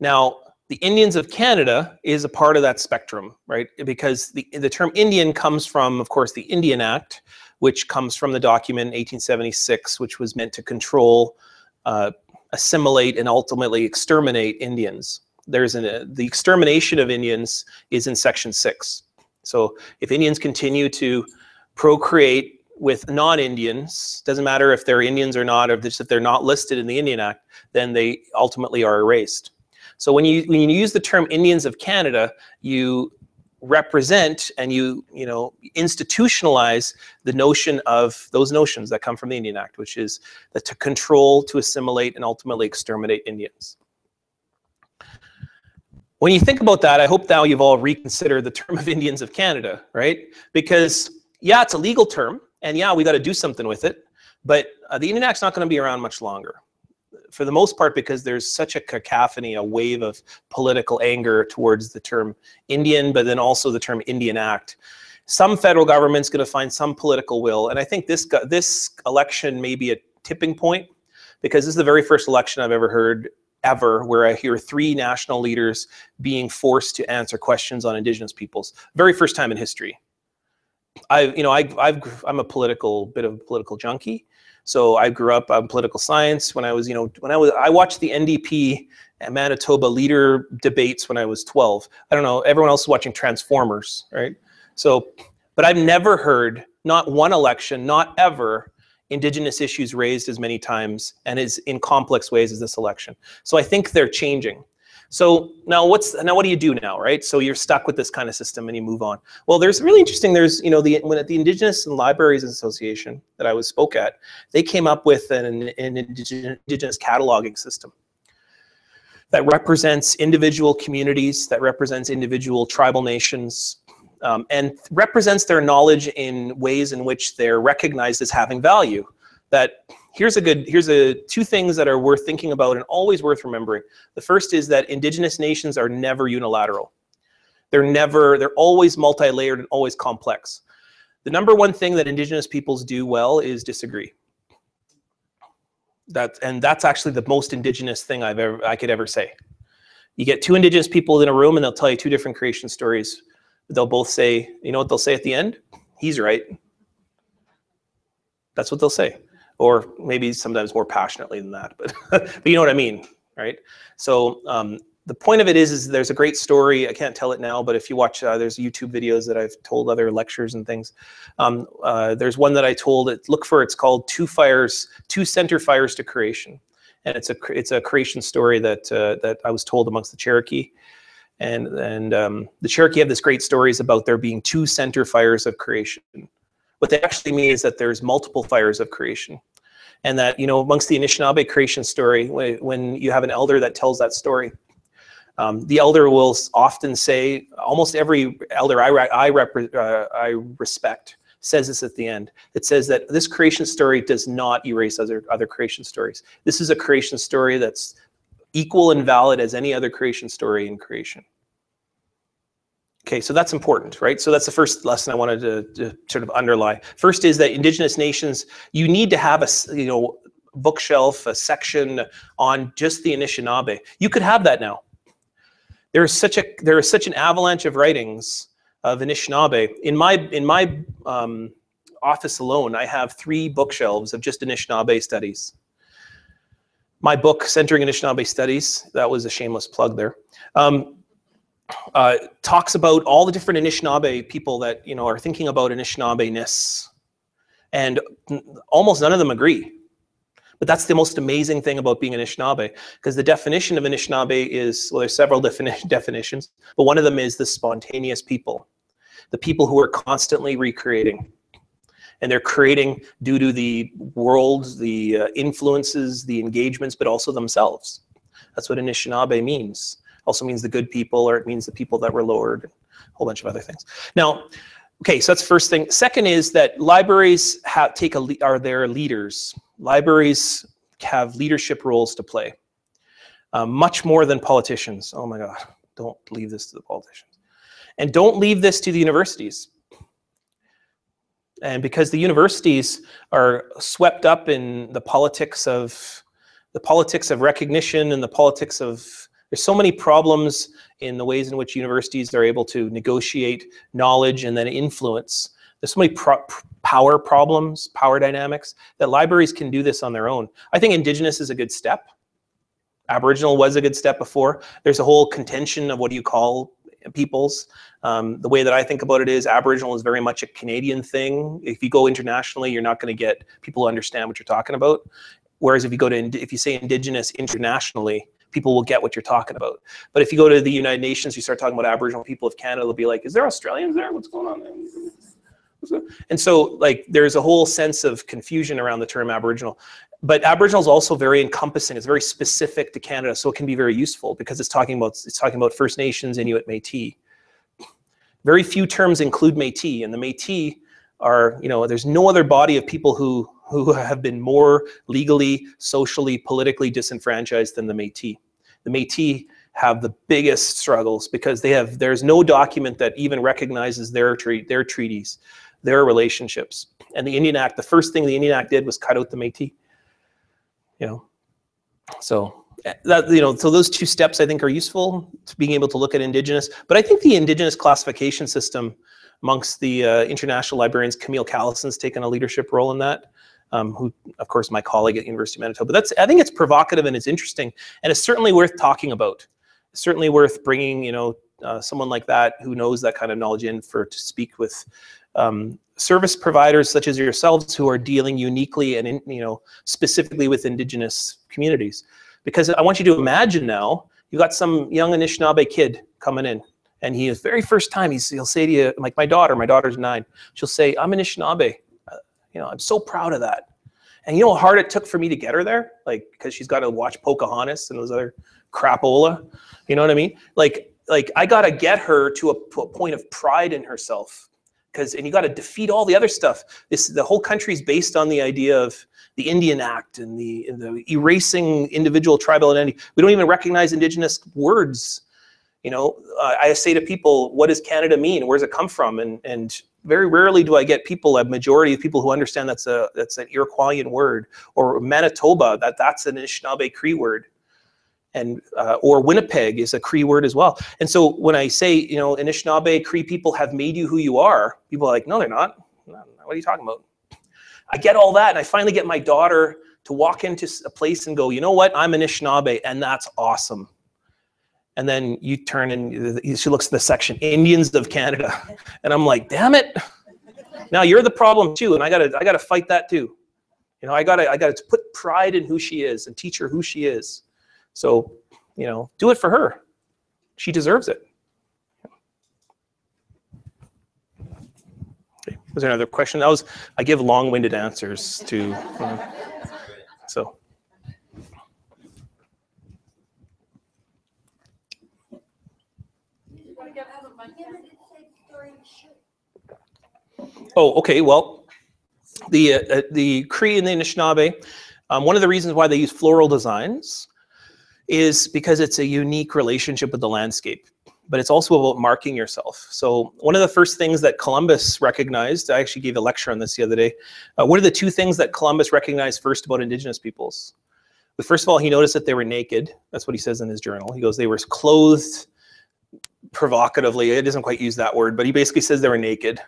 now the Indians of Canada is a part of that spectrum, right? Because the, the term Indian comes from, of course, the Indian Act, which comes from the document 1876, which was meant to control uh, assimilate and ultimately exterminate Indians. There's an, uh, the extermination of Indians is in section six. So if Indians continue to procreate with non-Indians, doesn't matter if they're Indians or not, or if they're not listed in the Indian Act, then they ultimately are erased. So when you when you use the term Indians of Canada, you represent and you you know institutionalize the notion of those notions that come from the Indian Act, which is that to control, to assimilate, and ultimately exterminate Indians. When you think about that, I hope now you've all reconsidered the term of Indians of Canada, right? Because yeah, it's a legal term, and yeah, we got to do something with it, but uh, the Indian Act's not going to be around much longer for the most part because there's such a cacophony, a wave of political anger towards the term Indian, but then also the term Indian Act. Some federal government's going to find some political will, and I think this this election may be a tipping point because this is the very first election I've ever heard ever where I hear three national leaders being forced to answer questions on Indigenous peoples. Very first time in history. I, you know, I, I've, I'm a political bit of a political junkie, so I grew up on political science when I was, you know, when I was, I watched the NDP and Manitoba leader debates when I was 12. I don't know, everyone else is watching Transformers, right? So, but I've never heard, not one election, not ever, indigenous issues raised as many times and as in complex ways as this election. So I think they're changing. So now what's now what do you do now, right? So you're stuck with this kind of system and you move on. Well, there's really interesting. There's you know the when at the Indigenous and Libraries Association that I was spoke at, they came up with an, an indigenous cataloging system that represents individual communities, that represents individual tribal nations, um, and represents their knowledge in ways in which they're recognized as having value. That here's a good, here's a two things that are worth thinking about and always worth remembering. The first is that indigenous nations are never unilateral. They're never, they're always multi-layered and always complex. The number one thing that indigenous peoples do well is disagree. That, and that's actually the most indigenous thing I've ever, I could ever say. You get two indigenous people in a room and they'll tell you two different creation stories. They'll both say, you know what they'll say at the end? He's right. That's what they'll say or maybe sometimes more passionately than that, but, but you know what I mean, right? So um, the point of it is, is there's a great story. I can't tell it now, but if you watch, uh, there's YouTube videos that I've told other lectures and things. Um, uh, there's one that I told. It, look for. It's called Two Fires, Two Center Fires to Creation, and it's a it's a creation story that uh, that I was told amongst the Cherokee, and and um, the Cherokee have this great stories about there being two center fires of creation. What they actually mean is that there's multiple fires of creation. And that, you know, amongst the Anishinaabe creation story, when you have an elder that tells that story, um, the elder will often say, almost every elder I, I, uh, I respect says this at the end. It says that this creation story does not erase other, other creation stories. This is a creation story that's equal and valid as any other creation story in creation. Okay, so that's important, right? So that's the first lesson I wanted to, to, sort of underlie. First is that indigenous nations, you need to have a you know bookshelf, a section on just the Anishinaabe. You could have that now. There is such a there is such an avalanche of writings of Anishinaabe. In my in my um, office alone, I have three bookshelves of just Anishinaabe studies. My book, Centering Anishinaabe Studies, that was a shameless plug there. Um, uh, talks about all the different Anishinaabe people that you know are thinking about Anishinaabe-ness, and almost none of them agree. But that's the most amazing thing about being Anishinaabe, because the definition of Anishinaabe is well, there's several defini- definitions, but one of them is the spontaneous people, the people who are constantly recreating, and they're creating due to the world, the uh, influences, the engagements, but also themselves. That's what Anishinaabe means. Also means the good people, or it means the people that were lowered, a whole bunch of other things. Now, okay, so that's the first thing. Second is that libraries have take a are their leaders. Libraries have leadership roles to play, uh, much more than politicians. Oh my God! Don't leave this to the politicians, and don't leave this to the universities. And because the universities are swept up in the politics of the politics of recognition and the politics of there's so many problems in the ways in which universities are able to negotiate knowledge and then influence. There's so many pro- power problems, power dynamics that libraries can do this on their own. I think Indigenous is a good step. Aboriginal was a good step before. There's a whole contention of what do you call peoples. Um, the way that I think about it is Aboriginal is very much a Canadian thing. If you go internationally, you're not going to get people who understand what you're talking about. Whereas if you go to if you say Indigenous internationally, people will get what you're talking about. But if you go to the United Nations, you start talking about Aboriginal people of Canada, they'll be like, "Is there Australians there? What's going on there?" And so, like, there's a whole sense of confusion around the term Aboriginal. But Aboriginal is also very encompassing. It's very specific to Canada, so it can be very useful because it's talking about it's talking about First Nations, Inuit, Métis. Very few terms include Métis, and the Métis are, you know, there's no other body of people who who have been more legally, socially, politically disenfranchised than the Métis. The Métis have the biggest struggles because they have there's no document that even recognizes their their treaties, their relationships. And the Indian Act, the first thing the Indian Act did was cut out the Métis. You know, so eh, that you know, so those two steps I think are useful to being able to look at Indigenous. But I think the Indigenous classification system amongst the uh, international librarians, Camille Callison's taken a leadership role in that. Um, who, of course, my colleague at University of Manitoba. But that's I think it's provocative and it's interesting, and it's certainly worth talking about. Certainly worth bringing, you know, uh, someone like that who knows that kind of knowledge in for to speak with um, service providers such as yourselves who are dealing uniquely and in, you know specifically with Indigenous communities. Because I want you to imagine now you got some young Anishinaabe kid coming in, and he is very first time he'll say to you like my daughter, my daughter's nine, she'll say I'm Anishinaabe. Uh, you know, I'm so proud of that. And you know how hard it took for me to get her there? Like, because she's got to watch Pocahontas and those other crapola. You know what I mean? Like, like I got to get her to a, to a point of pride in herself. Because, and you got to defeat all the other stuff. This, the whole country is based on the idea of the Indian Act and the, and the erasing individual tribal identity. We don't even recognize indigenous words. You know, uh, I say to people, what does Canada mean? Where does it come from? And, and very rarely do I get people, a majority of people who understand that's a that's an Iroquoian word, or Manitoba that that's an Anishinaabe Cree word, and uh, or Winnipeg is a Cree word as well. And so when I say you know Anishinaabe Cree people have made you who you are, people are like, no, they're not. What are you talking about? I get all that, and I finally get my daughter to walk into a place and go, you know what, I'm Anishinaabe, and that's awesome. And then you turn and she looks at the section Indians of Canada, and I'm like, damn it! Now you're the problem too, and I gotta I gotta fight that too. You know, I gotta I gotta put pride in who she is and teach her who she is. So, you know, do it for her. She deserves it. Okay. Was there another question? That was I give long-winded answers to. Know, so. Oh, okay. Well, the uh, the Cree and the Anishinaabe, um, one of the reasons why they use floral designs is because it's a unique relationship with the landscape, but it's also about marking yourself. So one of the first things that Columbus recognized, I actually gave a lecture on this the other day. Uh, what are the two things that Columbus recognized first about Indigenous peoples? But first of all, he noticed that they were naked. That's what he says in his journal. He goes, they were clothed provocatively. It doesn't quite use that word, but he basically says they were naked.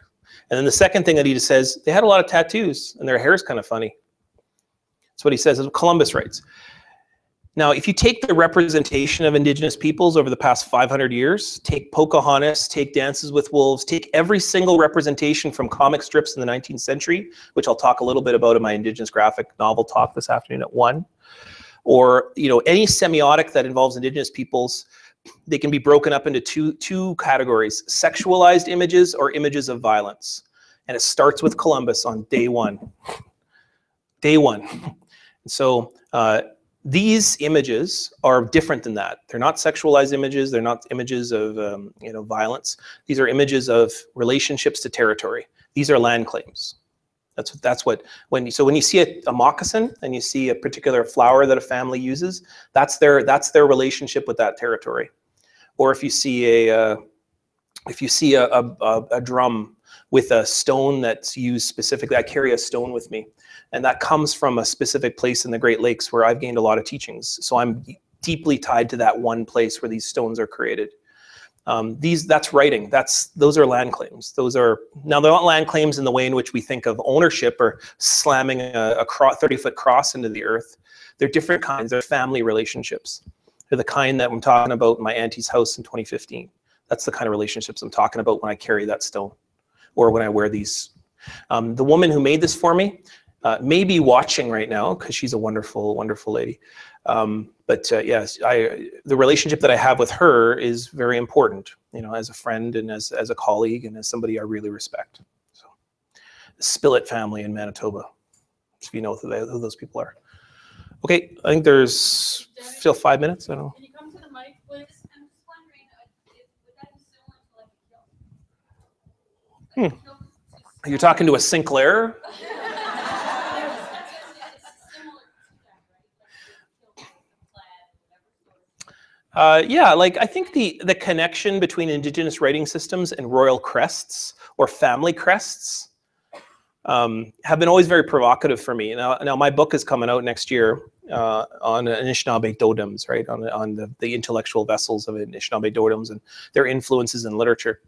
And then the second thing that he just says, they had a lot of tattoos and their hair is kind of funny. That's what he says. Columbus writes. Now, if you take the representation of Indigenous peoples over the past 500 years, take Pocahontas, take Dances with Wolves, take every single representation from comic strips in the 19th century, which I'll talk a little bit about in my Indigenous graphic novel talk this afternoon at 1, or you know any semiotic that involves Indigenous peoples, they can be broken up into two, two categories, sexualized images or images of violence. And it starts with Columbus on day one. Day one. So uh, these images are different than that. They're not sexualized images. They're not images of um, you know violence. These are images of relationships to territory. These are land claims. That's that's what when you, so when you see a, a moccasin and you see a particular flower that a family uses, that's their that's their relationship with that territory. Or if you see a uh, if you see a, a, a drum with a stone that's used specifically, I carry a stone with me and that comes from a specific place in the Great Lakes where I've gained a lot of teachings. So I'm deeply tied to that one place where these stones are created. Um, these that's writing. That's those are land claims. Those are now they're not land claims in the way in which we think of ownership or slamming a, a 30 foot cross into the earth. They're different kinds. They're family relationships. They're the kind that I'm talking about in my auntie's house in 2015. That's the kind of relationships I'm talking about when I carry that stone, or when I wear these. Um, the woman who made this for me, uh, may be watching right now because she's a wonderful, wonderful lady. Um, but uh, yes, I, the relationship that I have with her is very important, you know, as a friend and as, as a colleague and as somebody I really respect. So, the Spillett family in Manitoba, if you know who, they, who those people are. Okay, I think there's still five minutes. I don't know. Can you come to the mic, please? I'm just wondering, uh, would that be similar to like a kilt? Like a kilt is You're talking to a Sinclair? It's similar to that, right? Like a kilt, a plaid, whatever sort of- Uh, yeah, like I think the the connection between indigenous writing systems and royal crests or family crests um, have been always very provocative for me. Now, now my book is coming out next year uh, on Anishinaabe dodems, right? On on the, the intellectual vessels of Anishinaabe dodems and their influences in literature.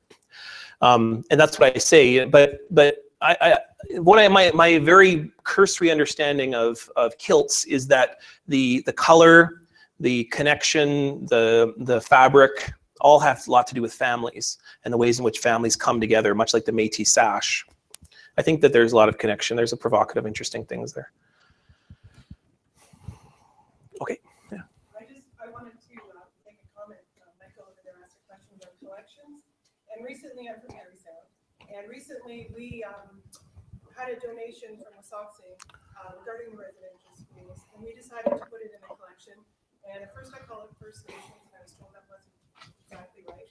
Um, and that's what I say. But but I, I what I my my very cursory understanding of of kilts is that the the color the connection, the the fabric, all have a lot to do with families and the ways in which families come together, much like the Métis sash. I think that there's a lot of connection. There's a provocative, interesting things there. Okay. Yeah. I just, I wanted to uh, make a comment. Uh, Michael over there asked a question about collections. And recently, I'm from Sound, and recently we um, had a donation from Wasauksing uh, regarding the residential schools, and we decided to put it in a collection. And at first I called it First Nations, and I was told that wasn't exactly right.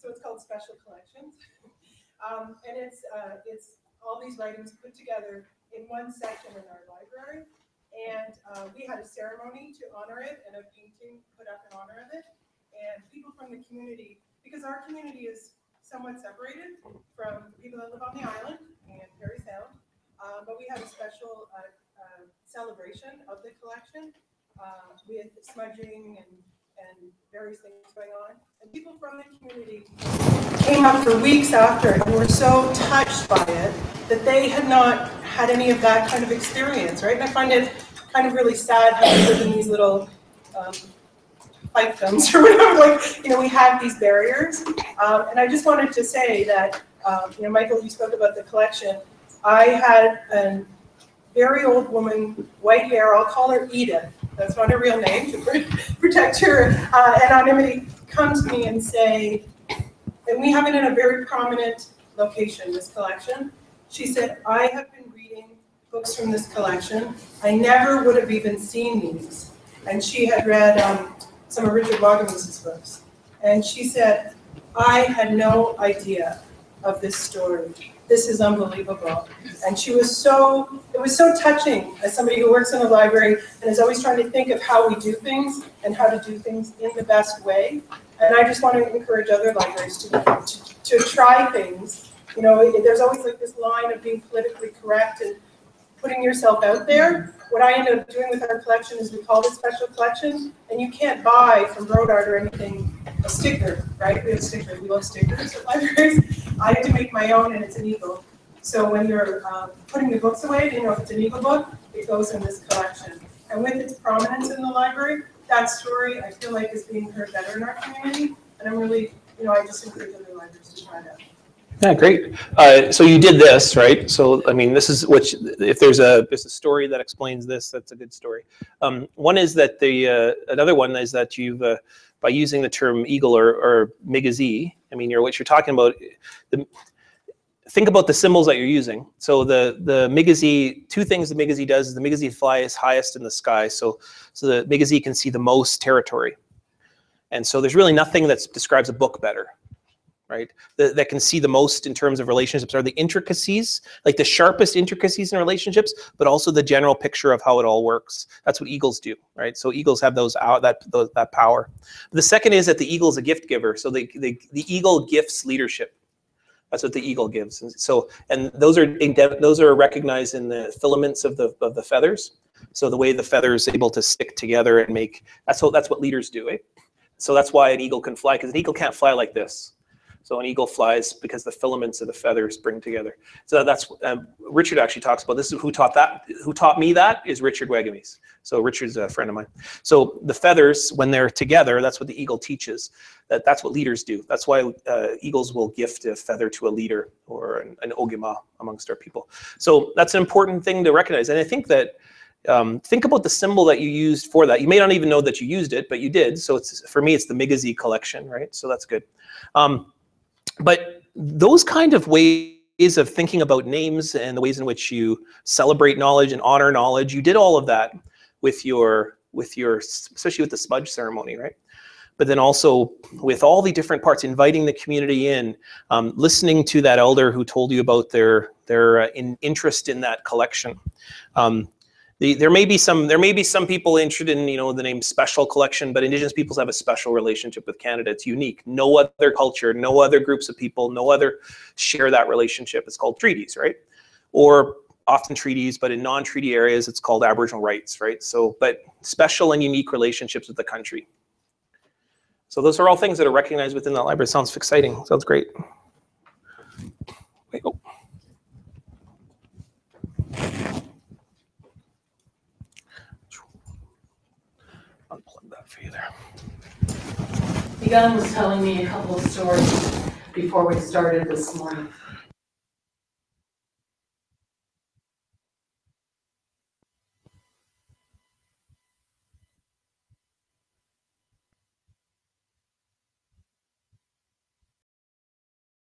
So it's called Special Collections. Um, And it's, uh, it's all these writings put together in one section in our library. And uh, we had a ceremony to honor it and a painting put up in honor of it. And people from the community, because our community is somewhat separated from people that live on the island and Parry Sound. uh, But we had a special uh, uh, celebration of the collection uh, with smudging and, and various things going on. And people from the community came up for weeks after and were so touched by it that they had not had any of that kind of experience, right? And I find it kind of really sad how we live in these little um, fiefdoms or whatever, like, you know, we have these barriers. Um, and I just wanted to say that, um, you know, Michael, you spoke about the collection. I had a very old woman, white hair, I'll call her Edith. That's not her real name to protect her uh, anonymity, come to me and say, and we have it in a very prominent location, this collection. She said, I have been reading books from this collection. I never would have even seen these. And she had read um, some of Richard Wagamese's books. And she said, I had no idea of this story. This is unbelievable. And she was so, it was so touching as somebody who works in a library and is always trying to think of how we do things and how to do things in the best way. And I just want to encourage other libraries to, to, to try things. You know, there's always like this line of being politically correct and putting yourself out there. What I ended up doing with our collection is we called it special collection, and you can't buy from Brodart or anything a sticker, right? We have stickers, we love stickers at libraries. I had to make my own, and it's an eagle. So when you're um, putting the books away, you know if it's an eagle book, it goes in this collection. And with its prominence in the library, that story, I feel like is being heard better in our community. And I'm really, you know, I just encourage other libraries to try that. Yeah, great. Uh, so you did this, right? So I mean, this is which if there's a there's a story that explains this, that's a good story. Um, one is that the uh, another one is that you've uh, by using the term eagle or or migizi. I mean, you're what you're talking about. The, think about the symbols that you're using. So the the migizi, two things the migizi does is the migizi flies highest in the sky. So so the migizi can see the most territory, and so there's really nothing that describes a book better right? That, that can see the most in terms of relationships are the intricacies, like the sharpest intricacies in relationships, but also the general picture of how it all works. That's what eagles do, right? So eagles have those out that those, that power. The second is that the eagle is a gift giver. So the, the the eagle gifts leadership. That's what the eagle gives. And so and those are those are recognized in the filaments of the of the feathers. So the way the feather is able to stick together and make that's what that's what leaders do. Eh? So that's why an eagle can fly because an eagle can't fly like this. So an eagle flies because the filaments of the feathers bring together. So that's um, Richard actually talks about this. Is who taught that? Who taught me that is Richard Wagamese. So Richard's a friend of mine. So the feathers, when they're together, that's what the eagle teaches. That that's what leaders do. That's why uh, eagles will gift a feather to a leader or an, an ogima amongst our people. So that's an important thing to recognize. And I think that um, think about the symbol that you used for that. You may not even know that you used it, but you did. So it's for me, it's the Migizi collection, right? So that's good. Um, but those kind of ways of thinking about names and the ways in which you celebrate knowledge and honor knowledge, you did all of that with your with your especially with the smudge ceremony, right? But then also with all the different parts, inviting the community in, um, listening to that elder who told you about their their uh, in, interest in that collection. Um, the, there may be some there may be some people interested in you know the name special collection but indigenous peoples have a special relationship with canada. It's unique. No other culture no other groups of people no other share that relationship. It's called treaties right? Or often treaties but in non-treaty areas it's called aboriginal rights right? So but special and unique relationships with the country. So those are all things that are recognized within that library. Sounds exciting. Sounds great. Wait, oh. unplug that for you there Egon was telling me a couple of stories before we started this morning.